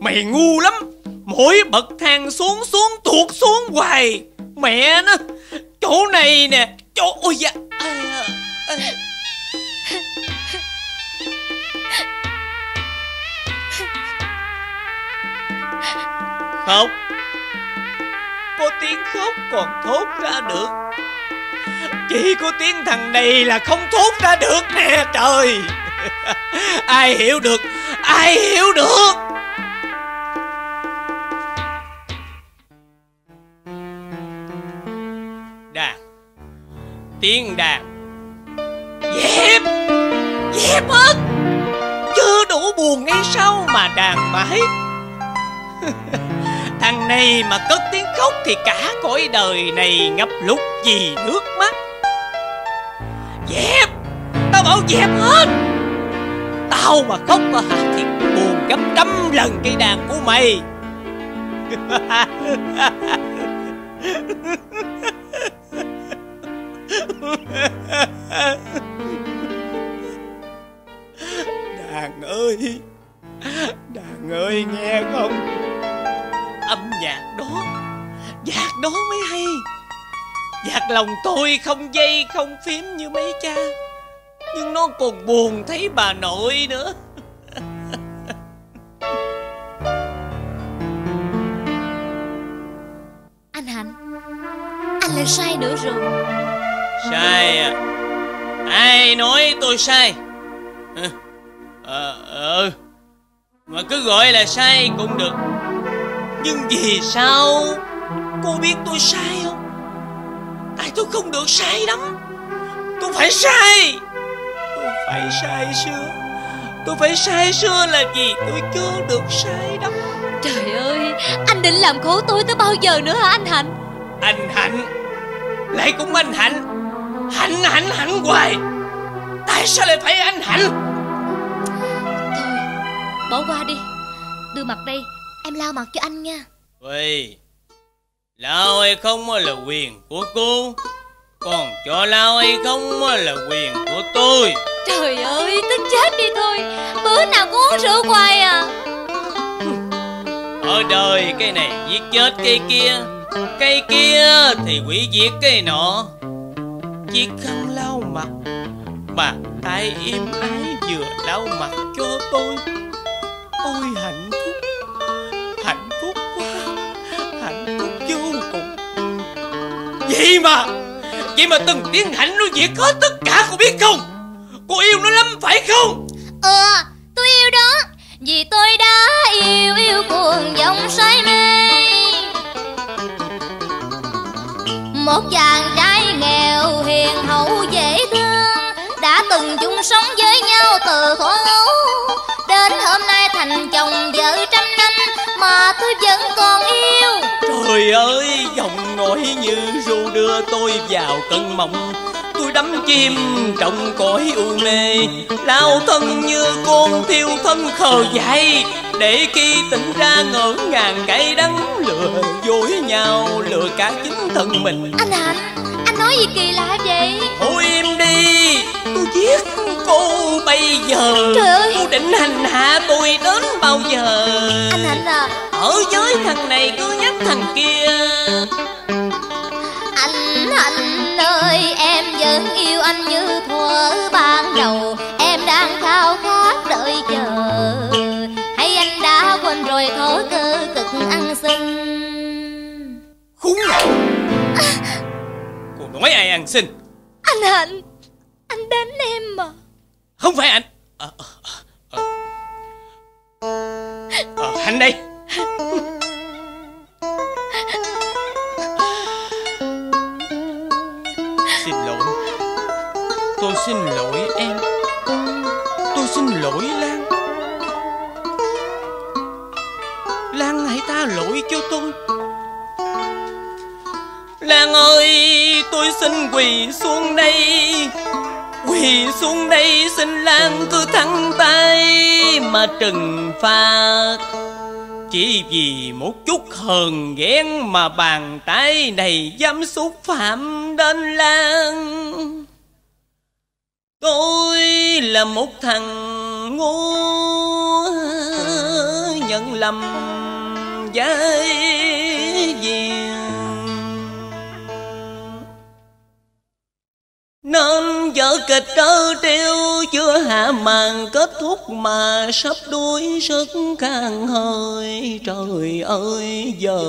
Mày ngu lắm, mỗi bậc thang xuống xuống, tuột xuống hoài. Mẹ nó chỗ này nè. Chỗ ôi dạ à, à, không. Có tiếng khóc còn thốt ra được. Chỉ có tiếng thằng này là không thốt ra được nè trời. Ai hiểu được? Ai hiểu được? Tiếng đàn. Dẹp dẹp hết chưa đủ buồn ngay sau mà đàn mãi thằng này mà cất tiếng khóc thì cả cõi đời này ngập lúc vì nước mắt. Dẹp tao bảo dẹp hết tao mà khóc mà thì buồn gấp trăm lần cây đàn của mày. đàn ơi đàn ơi nghe không? Âm nhạc đó nhạc đó mới hay. Nhạc lòng tôi không dây không phím như mấy cha. Nhưng nó còn buồn thấy bà nội nữa. Anh Hạnh Anh lại sai nữa rồi sai à. Ai nói tôi sai? Ờ ờ ờ. mà cứ gọi là sai cũng được. Nhưng vì sao cô biết tôi sai không? Tại tôi không được sai lắm. Tôi phải sai. Tôi phải sai xưa. Tôi phải sai xưa là vì tôi chưa được sai lắm. Trời ơi Anh định làm khổ tôi tới bao giờ nữa hả anh Hạnh? Anh hạnh? Lại cũng anh hạnh hạnh hạnh hạnh hoài tại sao lại phải anh hạnh Thôi bỏ qua đi. Đưa mặt đây Em lau mặt cho anh nha. Ôi Lao hay không là quyền của cô? Còn cho lao hay không là quyền của tôi? Trời ơi tức chết đi thôi. Bữa nào cũng uống rượu hoài à. Ở đời cái này giết chết cây kia Cây kia thì hủy diệt cây nọ Chiếc khăn lau mặt Bàn tay im ái vừa lau mặt cho tôi. Ôi, hạnh phúc Hạnh phúc quá, Hạnh phúc vô cùng. Vậy mà Vậy mà từng tiếng hạnh nó việc hết tất cả, cô biết không? Cô yêu nó lắm, phải không? Ờ tôi yêu đó, Vì tôi đã yêu yêu cuồng dòng say mê Một chàng trai nghèo hiền hậu dễ thương, Đã từng chung sống với nhau từ thuở ấu Đến hôm nay thành chồng vợ trăm năm, Mà tôi vẫn còn yêu. Trời ơi dòng nổi như ru đưa tôi vào cơn mộng. Tôi đắm chìm trong cõi u mê. Lao thân như con thiêu thân khờ dại Để khi tỉnh ra ngỡ ngàng cay đắng Lừa dối nhau lừa cả chính thân mình. Anh Hạnh Anh nói gì kỳ lạ vậy? Thôi im đi Tôi giết cô bây giờ. Trời ơi. Cô định hành hạ tôi đến bao giờ? Anh Hạnh à. Ở với thằng này cứ nhắc thằng kia. Anh Hạnh ơi em vẫn yêu anh như thuở ban đầu. Em đang khao khát đợi chờ. Hay anh đã quên rồi thổ cơ cực ăn xin? Khốn nạn. Cô nói ai ăn xin? Anh Hạnh Anh đánh em mà. Không phải anh. Ờ, ờ, ờ, ờ. Ờ, Anh đây xin lỗi em. Tôi xin lỗi Lan. Lan hãy tha lỗi cho tôi. Lan ơi, tôi xin quỳ xuống đây. Quỳ xuống đây, xin Lan cứ thẳng tay Mà trừng phạt. Chỉ vì một chút hờn ghen Mà bàn tay này dám xúc phạm đến Lan. Tôi là một thằng ngu Nhận lầm với việc Nên vở kịch trơ trêu chưa hạ màn, kết thúc mà sắp đuối sức càng hơi Trời ơi, giờ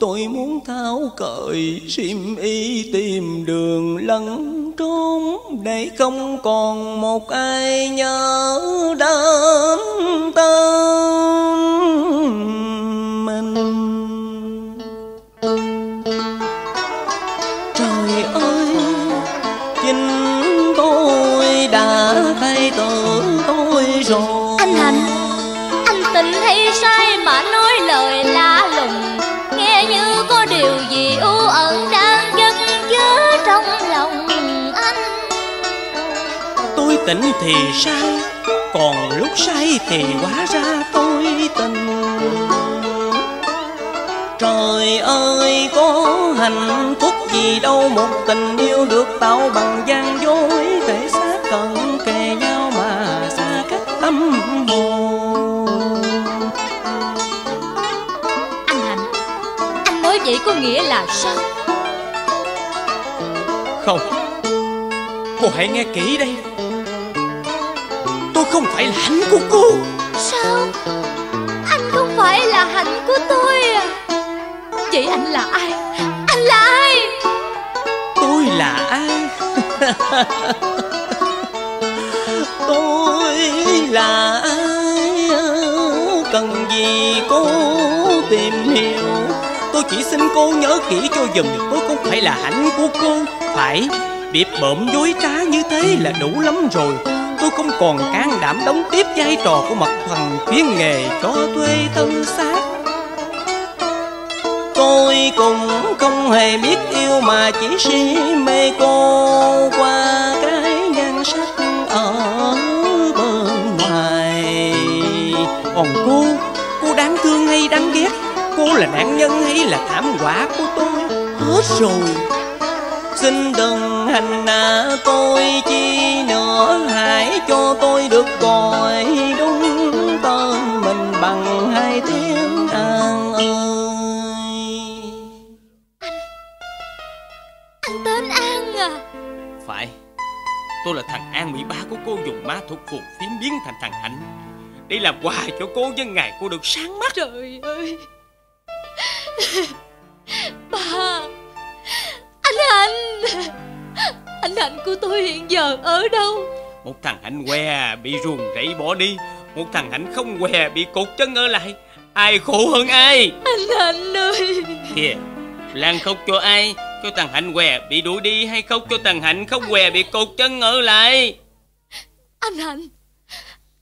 tôi muốn tháo cởi xiêm y tìm đường lẫn trốn, Để không còn một ai nhớ đến tên mình. Tôi rồi. Anh Hạnh Anh tình hay sai mà nói lời lạ lùng. Nghe như có điều gì u ẩn đang dâng chứa trong lòng anh. Tôi tỉnh thì sai còn lúc say thì hóa ra tôi tình. Trời ơi có hạnh phúc gì đâu một tình yêu được tạo bằng gian dối thể xác nghĩa là sao? Không Cô hãy nghe kỹ đây. Tôi không phải là hạnh của cô. Sao? Anh không phải là hạnh của tôi à? Vậy anh là ai? Anh là ai? Tôi là ai? Tôi là ai? Cần gì cô tìm hiểu Tôi chỉ xin cô nhớ kỹ cho dùm Tôi không phải là hạnh của cô, Phải biệt bợm dối trá như thế là đủ lắm rồi. Tôi không còn can đảm đóng tiếp vai trò của mặt thần phiên nghề cho thuê thân xác. Tôi cũng không hề biết yêu mà chỉ si mê cô qua cái nhan sắc ở quả của tôi? Hết rồi. Xin đừng hành hạ tôi chi nữa Hãy cho tôi được gọi đúng tên mình bằng hai tiếng An ơi. Anh tên An à? Phải. Tôi là thằng An bị ba của cô dùng ma thuật phù phiếm biến thành thằng Hạnh. Để làm quà cho cô nhân ngày cô được sáng mắt. Trời ơi Ba Anh Hạnh. Anh Hạnh của tôi hiện giờ ở đâu? Một thằng Hạnh què bị ruồng rẫy bỏ đi Một thằng Hạnh không què bị cột chân ở lại. Ai khổ hơn ai? Anh Hạnh ơi. Kìa Lan khóc cho ai? Cho thằng Hạnh què bị đuổi đi Hay khóc cho thằng Hạnh không què bị cột chân ở lại? Anh Hạnh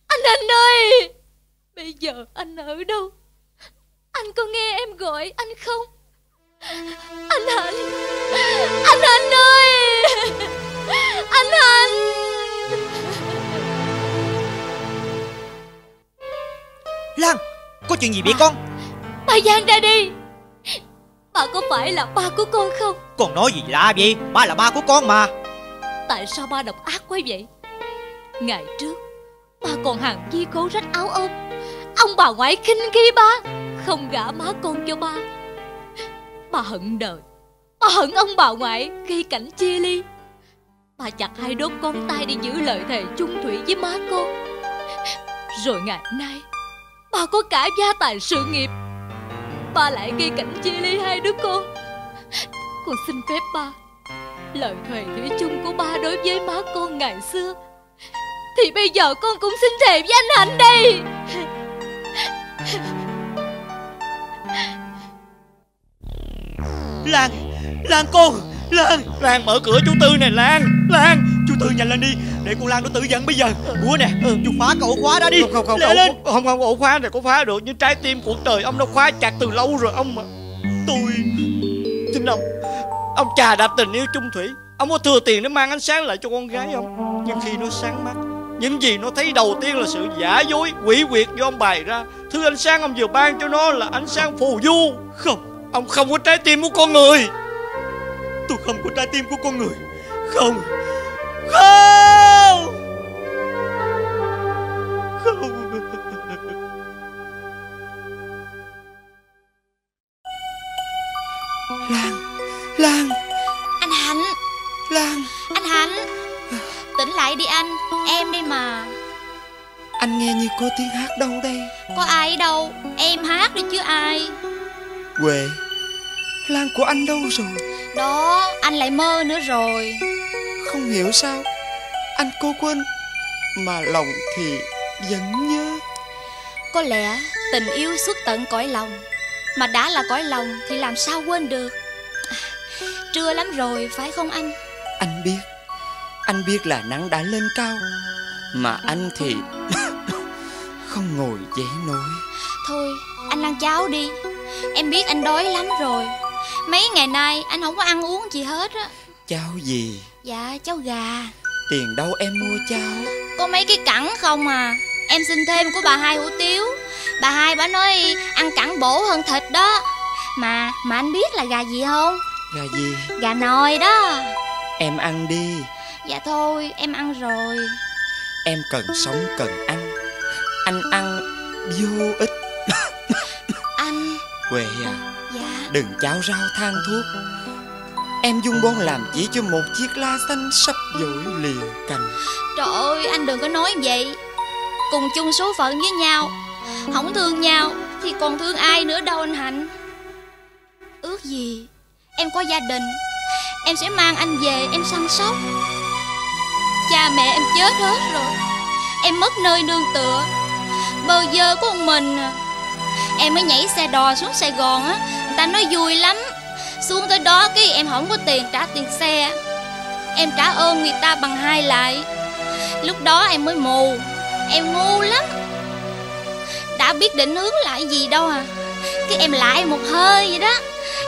Anh Hạnh ơi. Bây giờ anh ở đâu Anh có nghe em gọi anh không? Anh Hạnh! Anh Hạnh ơi! Anh Hạnh! Lan Có chuyện gì vậy con? Bà Giang ra đi! Bà có phải là ba của con không? Con nói gì lạ vậy? Ba là ba của con mà. Tại sao ba độc ác quá vậy? Ngày trước Ba còn hàng chi cố rách áo ôm Ông bà ngoại khinh khi ba không gả má con cho ba. Ba hận đời, Ba hận ông bà ngoại, khi cảnh chia ly. Ba chặt hai đốt con tay để giữ lời thề chung thủy với má con. Rồi ngày nay, Ba có cả gia tài sự nghiệp. Ba lại gây cảnh chia ly hai đứa con. Con xin phép ba Lời thề thủy chung của ba đối với má con ngày xưa. Thì bây giờ con cũng xin thề với anh Hạnh đây. Lan Lan con Lan. Lan mở cửa chú Tư này Lan Lan. Chú Tư nhanh lên đi Để con Lan nó tự giận bây giờ. Búa nè Chú phá ổ khóa đó đi. Không không không Lẹ không, lên. không không ổ khóa này có phá được. Nhưng trái tim của trời ông nó khóa chặt từ lâu rồi ông mà. Tôi Xin ông Ông trà đạp tình yêu chung thủy. Ông có thừa tiền để mang ánh sáng lại cho con gái không Nhưng khi nó sáng mắt Những gì nó thấy đầu tiên là sự giả dối Quỷ quyệt do ông bày ra. Thứ ánh sáng ông vừa ban cho nó là ánh sáng phù du. Không Ông không có trái tim của con người. Tôi không có trái tim của con người. Không. Không. Không. Lan. Lan. Anh Hạnh. Lan. Anh Hạnh. Tỉnh lại đi anh. Em đi mà. Anh nghe như có tiếng hát đâu đây. Có ai đâu? Em hát đi chứ ai Huệ Lan của anh đâu rồi? Đó anh lại mơ nữa rồi. Không hiểu sao Anh cố quên Mà lòng thì vẫn nhớ. Có lẽ tình yêu xuất tận cõi lòng Mà đã là cõi lòng Thì làm sao quên được? À, Trưa lắm rồi phải không anh? Anh biết Anh biết là nắng đã lên cao Mà anh thì Không ngồi dậy nổi. Thôi anh ăn cháo đi Em biết anh đói lắm rồi. Mấy ngày nay anh không có ăn uống gì hết á. Cháo gì? Dạ cháu gà. Tiền đâu em mua cháo Có mấy cái cẳng không à? Em xin thêm của bà hai hủ tiếu. Bà hai bà nói ăn cẳng bổ hơn thịt đó. Mà mà anh biết là gà gì không? Gà gì? Gà nồi đó. Em ăn đi. Dạ thôi em ăn rồi. Em cần sống cần ăn. Anh ăn vô ích Huệ à. Dạ. Đừng cháo rau than thuốc. Em dung bón làm chỉ cho một chiếc la xanh sắp dỗi liền cành. Trời ơi anh đừng có nói vậy. Cùng chung số phận với nhau. Không thương nhau Thì còn thương ai nữa đâu anh Hạnh. Ước gì Em có gia đình. Em sẽ mang anh về em săn sóc. Cha mẹ em chết hết rồi. Em mất nơi nương tựa. Bơ vơ của mình à. Em mới nhảy xe đò xuống Sài Gòn á. Người ta nói vui lắm. Xuống tới đó cái em không có tiền trả tiền xe. Em trả ơn người ta bằng hai lại. Lúc đó em mới mù. Em ngu lắm. Đã biết định hướng lại gì đâu à. Cái em lại một hơi vậy đó.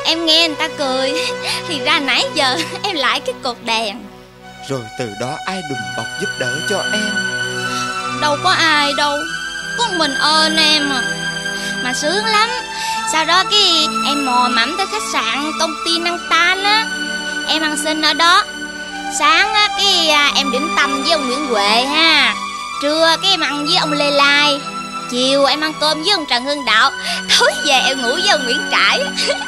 Em nghe người ta cười. Thì ra nãy giờ em lại cái cột đèn. Rồi từ đó ai đùm bọc giúp đỡ cho em? Đâu có ai đâu. Có mình ơn em à Mà sướng lắm. Sau đó cái em mò mẫm tới khách sạn công ty năng tan á Em ăn xin ở đó. Sáng á cái à, em điểm tâm với ông Nguyễn Huệ ha. Trưa cái em ăn với ông Lê Lai. Chiều em ăn cơm với ông Trần Hưng Đạo. Tối về em ngủ với ông Nguyễn Trãi.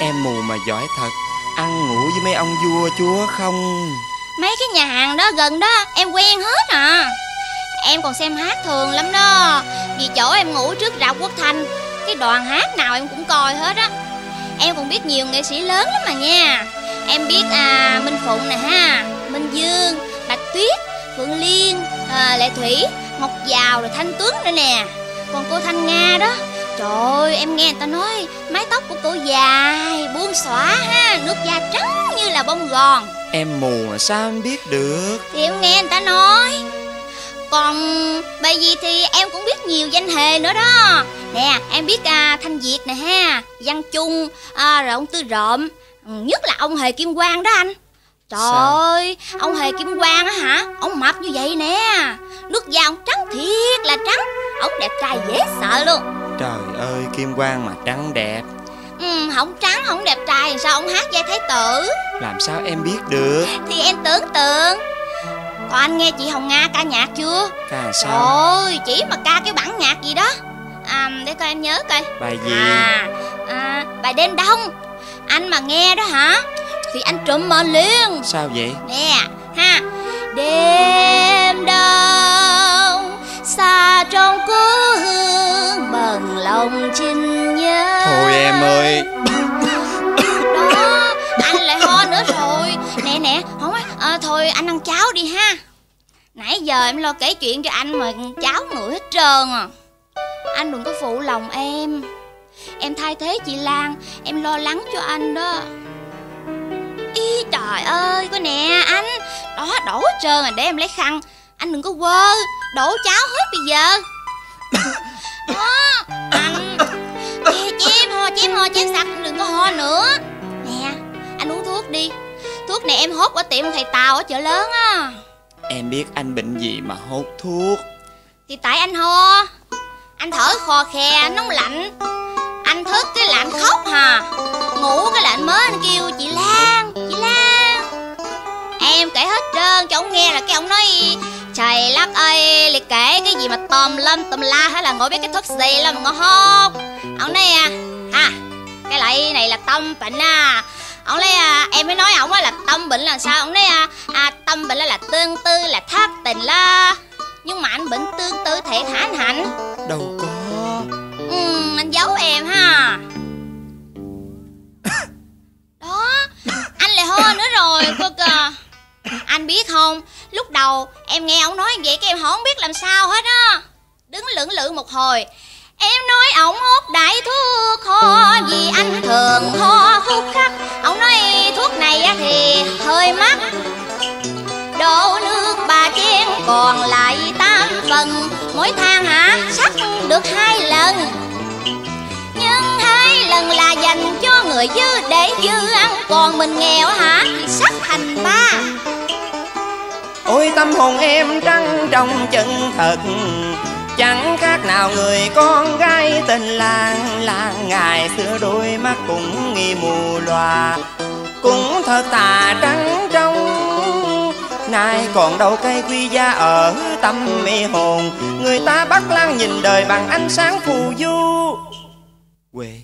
Em mù mà giỏi thật. Ăn ngủ với mấy ông vua chúa không? Mấy cái nhà hàng đó gần đó em quen hết à Em còn xem hát thường lắm đó. Vì chỗ em ngủ trước rạp Quốc Thanh Cái đoàn hát nào em cũng coi hết á. Em còn biết nhiều nghệ sĩ lớn lắm mà nha. Em biết à Minh Phụng nè ha Minh Dương, Bạch Tuyết, Phượng Liên, à, Lệ Thủy, Ngọc Giàu rồi Thanh Tuấn nữa nè. Còn cô Thanh Nga đó Trời ơi em nghe người ta nói Mái tóc của cô dài Buông xõa ha Nước da trắng như là bông gòn. Em mù mà sao em biết được? Thì em nghe người ta nói Còn bởi vì thì em cũng biết nhiều danh hề nữa đó. Nè em biết à, Thanh Việt nè ha Văn Trung à, Rồi ông Tư Rộm ừ, Nhất là ông Hề Kim Quang đó anh. Trời Sao? ơi Ông Hề Kim Quang á hả? Ông mập như vậy nè. Nước da ông trắng thiệt là trắng Ông đẹp trai dễ sợ luôn. Trời ơi Kim Quang mà trắng đẹp. Ừ, Không trắng không đẹp trai thì Sao ông hát vai thái tử? Làm sao em biết được? Thì em tưởng tượng Còn anh nghe chị Hồng Nga ca nhạc chưa? Ca sao? Ơi, chỉ mà ca cái bản nhạc gì đó. À, để coi em nhớ coi. Bài gì? À, à bài đêm đông. Anh mà nghe đó hả? Thì anh trụm mền liền Sao vậy? Nè, ha. Đêm đông Xa trong cố hương Bằng lòng chinh nhớ. Thôi em ơi Thôi, anh ăn cháo đi ha. Nãy giờ em lo kể chuyện cho anh mà cháo ngửi hết trơn à. Anh đừng có phụ lòng em. Em thay thế chị Lan, Em lo lắng cho anh đó. Ý trời ơi Coi nè anh. Đó, đổ hết trơn rồi để em lấy khăn. Anh đừng có quơ, Đổ cháo hết bây giờ. Đó, Anh. Chê chém, ho chém ho, chém sặc Đừng có ho nữa. Nè, anh uống thuốc đi. Thuốc này em hốt ở tiệm thầy Tàu ở chợ lớn á. Em biết anh bệnh gì mà hốt thuốc. Thì tại anh ho. Anh thở khò khè nóng lạnh. Anh thức cái là anh khóc hà. Ngủ cái là anh mới anh kêu chị Lan Chị Lan. Em kể hết trơn cho ông nghe là cái ông nói Trời lắc ơi liệt kể cái gì mà tòm lâm tùm la hết là ngồi biết cái thuốc gì là mà ngon hốt. Ông nói à Ha cái lại này là tâm bệnh à ông nói à, em mới nói ổng á là tâm bệnh là sao? Ông nói à, à tâm bệnh là, là tương tư là thất tình la nhưng mà anh bệnh tương tư thiệt hả anh hạnh? Đâu có. Ừ, anh giấu em ha. Đó anh lại ho nữa rồi cô kìa anh biết không lúc đầu em nghe ông nói vậy cái em không biết làm sao hết á. Đứng lưỡng lự một hồi Em nói ổng hút đại thuốc ho Vì anh thường ho khúc khắc. Ông nói thuốc này thì hơi mắc. Đổ nước ba chén còn lại tám phần. Mỗi tháng hả? Sắc được hai lần. Nhưng hai lần là dành cho người dư để dư ăn. Còn mình nghèo hả? Thì sắc thành ba. Ôi tâm hồn em trăng trong chân thật. Chẳng khác nào người con gái tình làng làng Ngày xưa đôi mắt cũng nghi mù loà. Cũng thật tà trắng trong, Nay còn đâu cây quy gia ở tâm mê hồn. Người ta bắt lăng nhìn đời bằng ánh sáng phù du. Huệ,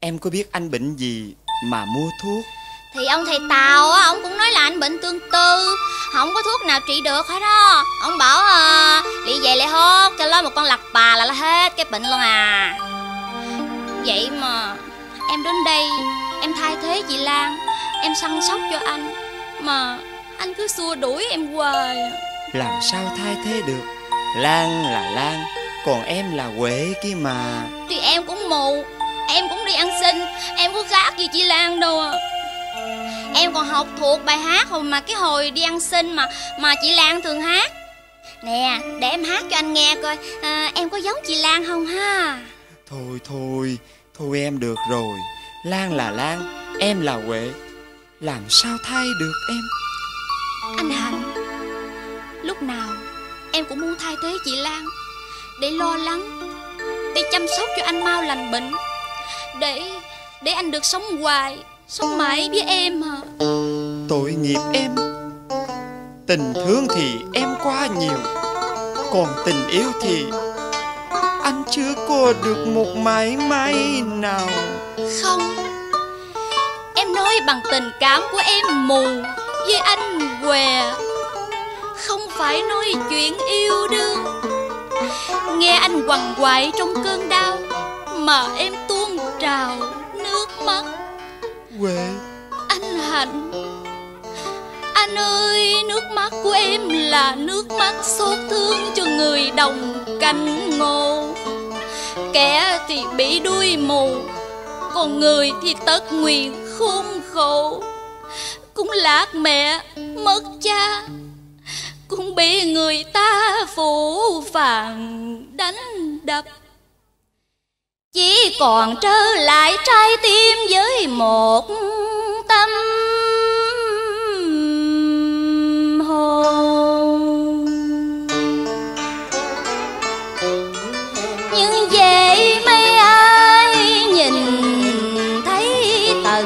em có biết anh bệnh gì mà mua thuốc? Thì ông thầy Tàu á, ông cũng nói là anh bệnh tương tư Không có thuốc nào trị được hết á. Ông bảo à, đi về lại hốt cho nó một con lặt bà là hết cái bệnh luôn à. Vậy mà em đến đây Em thay thế chị Lan Em săn sóc cho anh Mà anh cứ xua đuổi em hoài. Làm sao thay thế được? Lan là Lan Còn em là Huệ kia mà. Thì em cũng mù Em cũng đi ăn xin Em có khác gì chị Lan đâu à Em còn học thuộc bài hát hồi mà cái hồi đi ăn xin mà mà chị Lan thường hát. Nè để em hát cho anh nghe coi. À, Em có giống chị Lan không ha? Thôi thôi Thôi em được rồi. Lan là Lan Em là Huệ. Làm sao thay được em? Anh Hạnh Lúc nào em cũng muốn thay thế chị Lan. Để lo lắng Để chăm sóc cho anh mau lành bệnh. Để Để anh được sống hoài Sống mãi với em à Tội nghiệp em. Tình thương thì em quá nhiều. Còn tình yêu thì Anh chưa có được một mãi mãi nào. Không. Em nói bằng tình cảm của em mù Với anh què. Không phải nói chuyện yêu đương. Nghe anh quằn quại trong cơn đau Mà em tuôn trào nước mắt Huệ Anh Hạnh, Anh ơi, nước mắt của em là nước mắt xót thương cho người đồng canh ngộ Kẻ thì bị đuôi mù, Còn người thì tất nguyện khôn khổ. Cũng lạc mẹ, mất cha, Cũng bị người ta phủ phàng đánh đập chỉ còn trơ lại trái tim với một tâm hồn. Nhưng vậy mấy ai nhìn thấy tận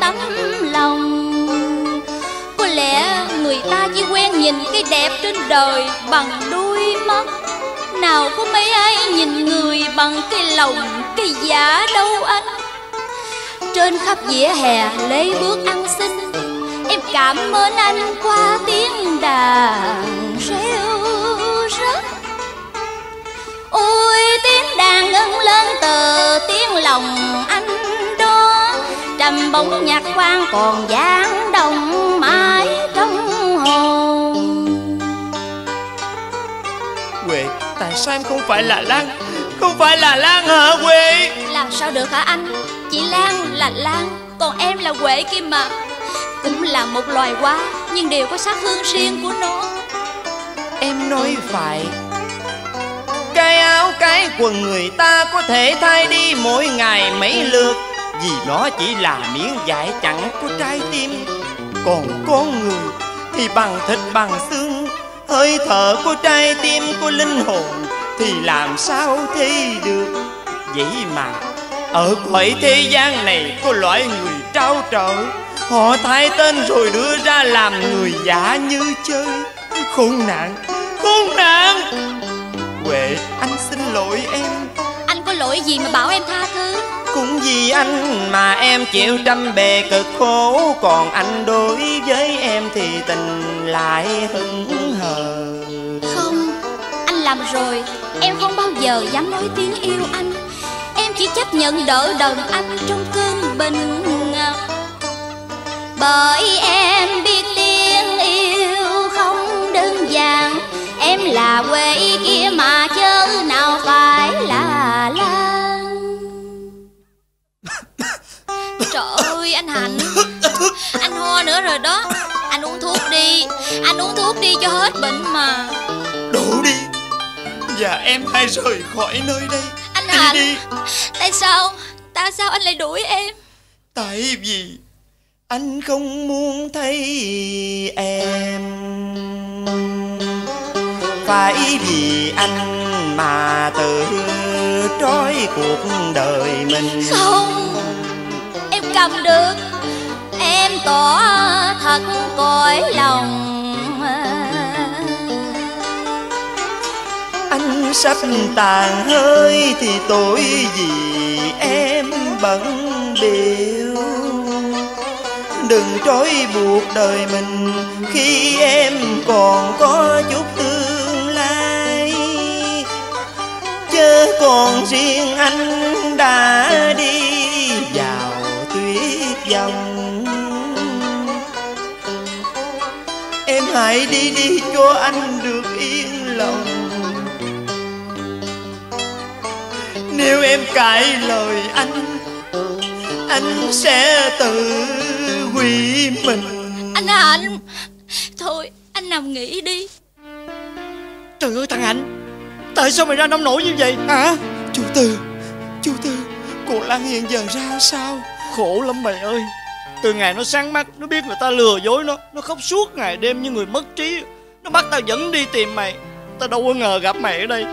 tấm lòng có lẽ người ta chỉ quen nhìn cái đẹp trên đời bằng đôi mắt nào có mấy ai nhìn người bằng cái lòng, cái giả đâu anh? Trên khắp vỉa hè lấy bước ăn xin, em cảm ơn anh qua tiếng đàn reo rớt. Ôi, tiếng đàn ngân lên từ tiếng lòng anh đó, trầm bóng nhạc quan còn vang đồng mai. Sao em không phải là Lan? Không phải là Lan hả Huệ? Làm sao được hả anh? Chị Lan là Lan Còn em là Huệ kia mà. Cũng là một loài hoa Nhưng đều có sắc hương riêng của nó. Em nói phải. Cái áo cái quần người ta có thể thay đi mỗi ngày mấy lượt. Vì nó chỉ là miếng vải chẳng có trái tim. Còn con người thì bằng thịt bằng xương Hơi thở của trái tim của linh hồn Thì làm sao thi được? Vậy mà Ở cõi thế gian này có loại người trao trở. Họ thay tên rồi đưa ra làm người giả như chơi. Khốn nạn Khốn nạn! Huệ anh xin lỗi em. Anh có lỗi gì mà bảo em tha thứ? Cũng vì anh mà em chịu trăm bề cực khổ Còn anh đối với em thì tình lại hững hờ. Không Anh làm rồi Em không bao giờ dám nói tiếng yêu anh. Em chỉ chấp nhận đỡ đần anh trong cơn bình ngập. Bởi em biết tiếng yêu không đơn giản. Em là quê kia mà chớ nào phải là Lan Trời ơi anh Hạnh. Anh ho nữa rồi đó thuốc đi. Anh uống thuốc đi cho hết bệnh mà. Đủ đi. Và em hãy rời khỏi nơi đây. Anh Đi Hạnh đi. Tại sao? Tại sao anh lại đuổi em? Tại vì anh không muốn thấy em. Phải vì anh mà tự trói cuộc đời mình. Không Em cầm được tỏ thật cõi lòng. Anh sắp tàn hơi thì tội gì em bận biểu? Đừng trói buộc đời mình khi em còn có chút tương lai. Chớ còn riêng anh đã đi. Hãy đi đi cho anh được yên lòng. Nếu em cãi lời anh Anh sẽ tự hủy mình. Anh Hạnh Thôi anh nằm nghỉ đi. Trời ơi thằng Hạnh Tại sao mày ra nông nổi như vậy? Hả? Chú Tư Chú Tư Cô Lan hiện giờ ra sao? Khổ lắm mày ơi Từ ngày nó sáng mắt Nó biết người ta lừa dối nó. Nó khóc suốt ngày đêm như người mất trí. Nó bắt tao dẫn đi tìm mày. Tao đâu có ngờ gặp mày ở đây.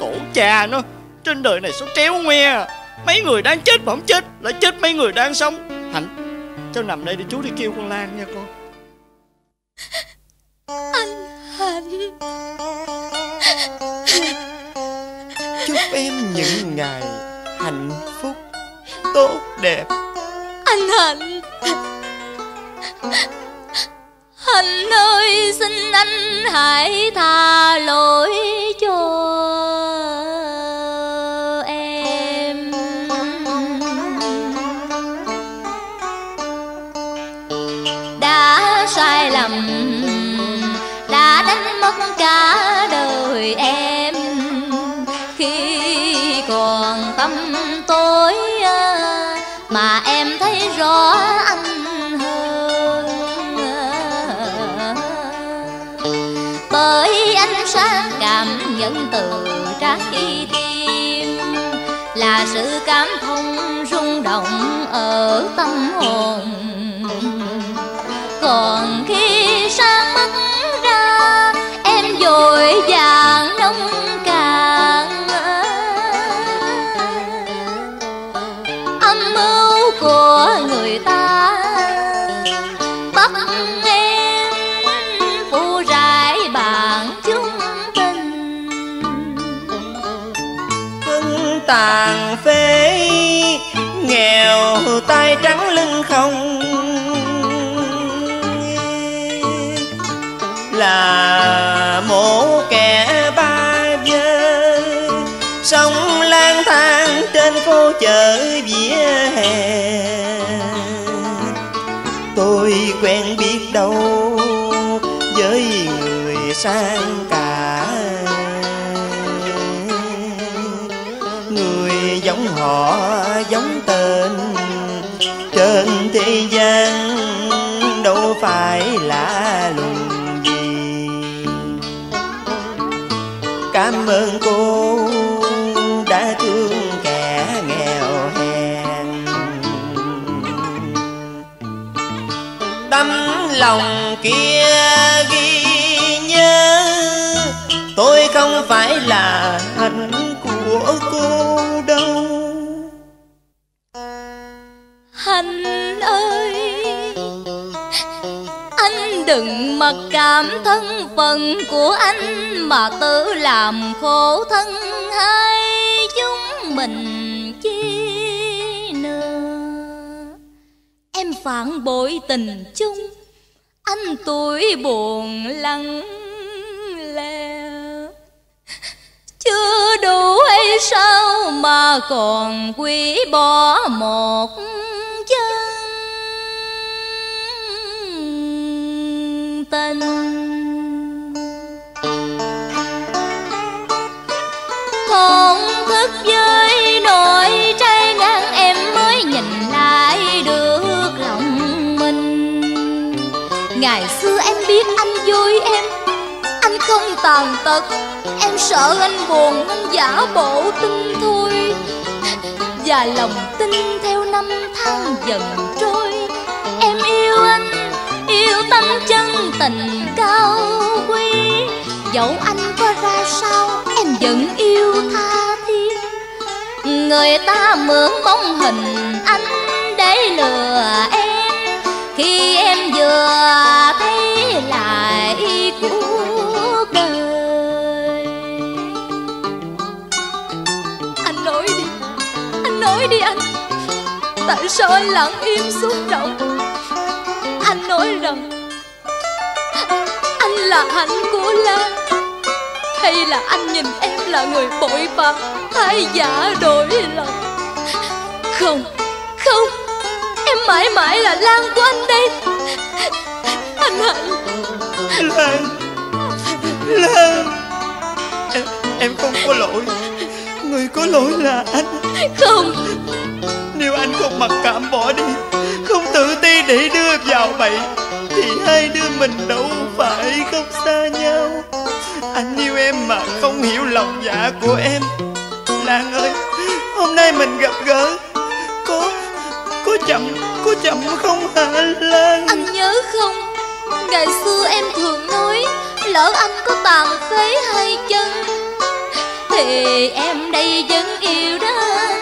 Tổ cha nó Trên đời này số tréo ngoe Mấy người đang chết mà không chết Lại chết mấy người đang sống. Hạnh Cháu nằm đây để chú đi kêu con Lan nha con. Anh Hạnh. Chúc em những ngày hạnh phúc Tốt đẹp. Anh Hạnh anh ơi, xin anh hãy tha lỗi cho em. Đã sai lầm, Đã đánh mất cả đời em. Khi còn tâm tối, Mà em thấy rõ là sự cảm thông rung động ở tâm hồn. Còn khi sáng mắt ra, em vội vàng nghèo, tay trắng lưng không. Là một kẻ ba vơ sống lang thang trên phố chợ vỉa hè. Tôi quen biết đâu với người sang cả người giống họ giống tên. Trên thế gian đâu phải lạ lùng gì. Cảm ơn cô đã thương kẻ nghèo hèn. Tấm lòng kia ghi nhớ, tôi không phải là đừng mặc cảm thân phận của anh Mà tự làm khổ thân hai chúng mình chi nữa Em phản bội tình chung, Anh tuổi buồn lặng lẽ. Chưa đủ hay sao mà còn quý bỏ một tình thổn thức với nỗi trái ngang, em mới nhìn lại được lòng mình. Ngày xưa em biết anh vui em, anh không tàn tật. Em sợ anh buồn nên giả bộ tin thôi Và lòng tin theo năm tháng dần yêu tâm chân tình cao quý Dẫu anh có ra sao, em vẫn yêu tha thiết. Người ta mượn bóng hình anh để lừa em Khi em vừa thấy lại cuộc đời. Anh nói đi Anh nói đi anh Tại sao anh lặng im xúc động nói rằng Anh là hạnh của Lan Hay là anh nhìn em là người bội bạc Hay giả đổi lòng? Không Không Em mãi mãi là Lan của anh đây. Anh Hạnh. Lan Lan em, em không có lỗi. Người có lỗi là anh. Không. Nếu anh không mặc cảm bỏ đi để đưa vào bẫy, Thì hai đứa mình đâu phải không xa nhau. Anh yêu em mà không hiểu lòng dạ của em. Lan ơi, Hôm nay mình gặp gỡ, Có Có chậm Có chậm không hả Lan? Anh nhớ không? Ngày xưa em thường nói, Lỡ anh có tàn phế hai chân, Thì em đây vẫn yêu đó.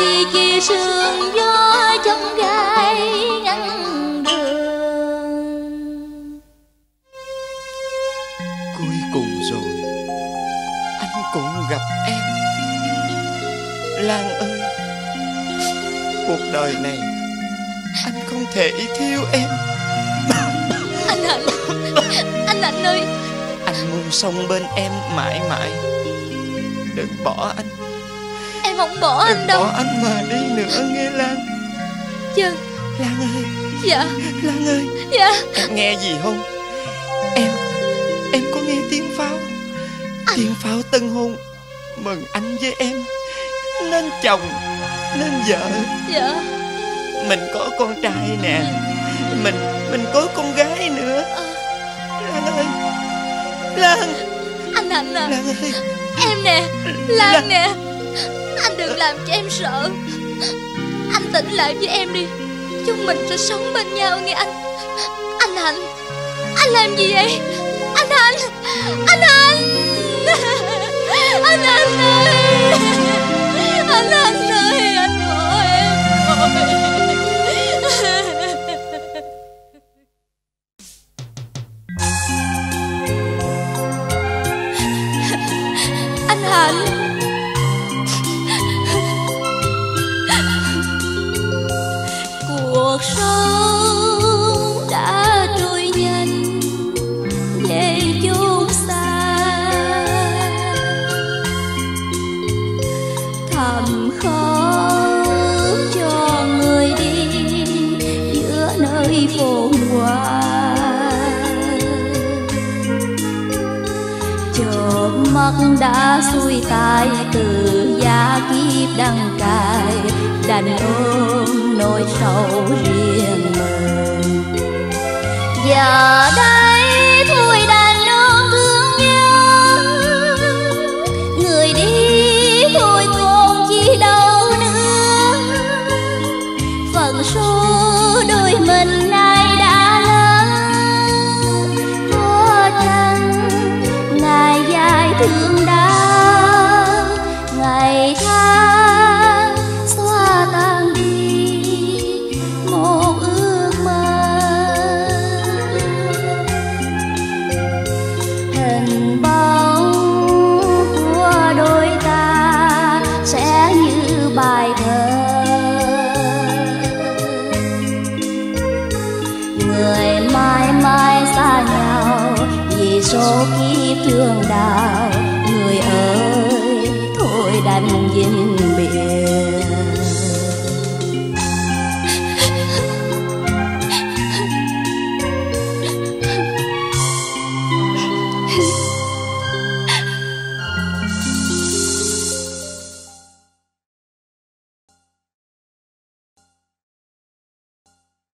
Ngại chi sương gió trong gai ngăn đường. Cuối cùng rồi Anh cũng gặp em. Lan ơi Cuộc đời này Anh không thể thiếu em. Anh hạnh anh hạnh ơi. Anh muốn sống bên em mãi mãi. Đừng bỏ anh không bỏ anh Đừng đâu. bỏ anh mà đi nữa nghe Lan. Chứ Lan ơi. Dạ. Lan ơi. Dạ. Em nghe gì không? Em Em có nghe tiếng pháo. Tiếng pháo tân hôn Mừng anh với em. Nên chồng Nên vợ. Dạ. Mình có con trai nè. Mình Mình có con gái nữa. Lan ơi. Lan. Anh hạnh à Lan ơi. Em nè. Lan. nè anh đừng làm cho em sợ. Anh tỉnh lại với em đi. Chúng mình sẽ sống bên nhau nghe anh. Anh hạnh, anh làm gì vậy? Anh hạnh anh hạnh.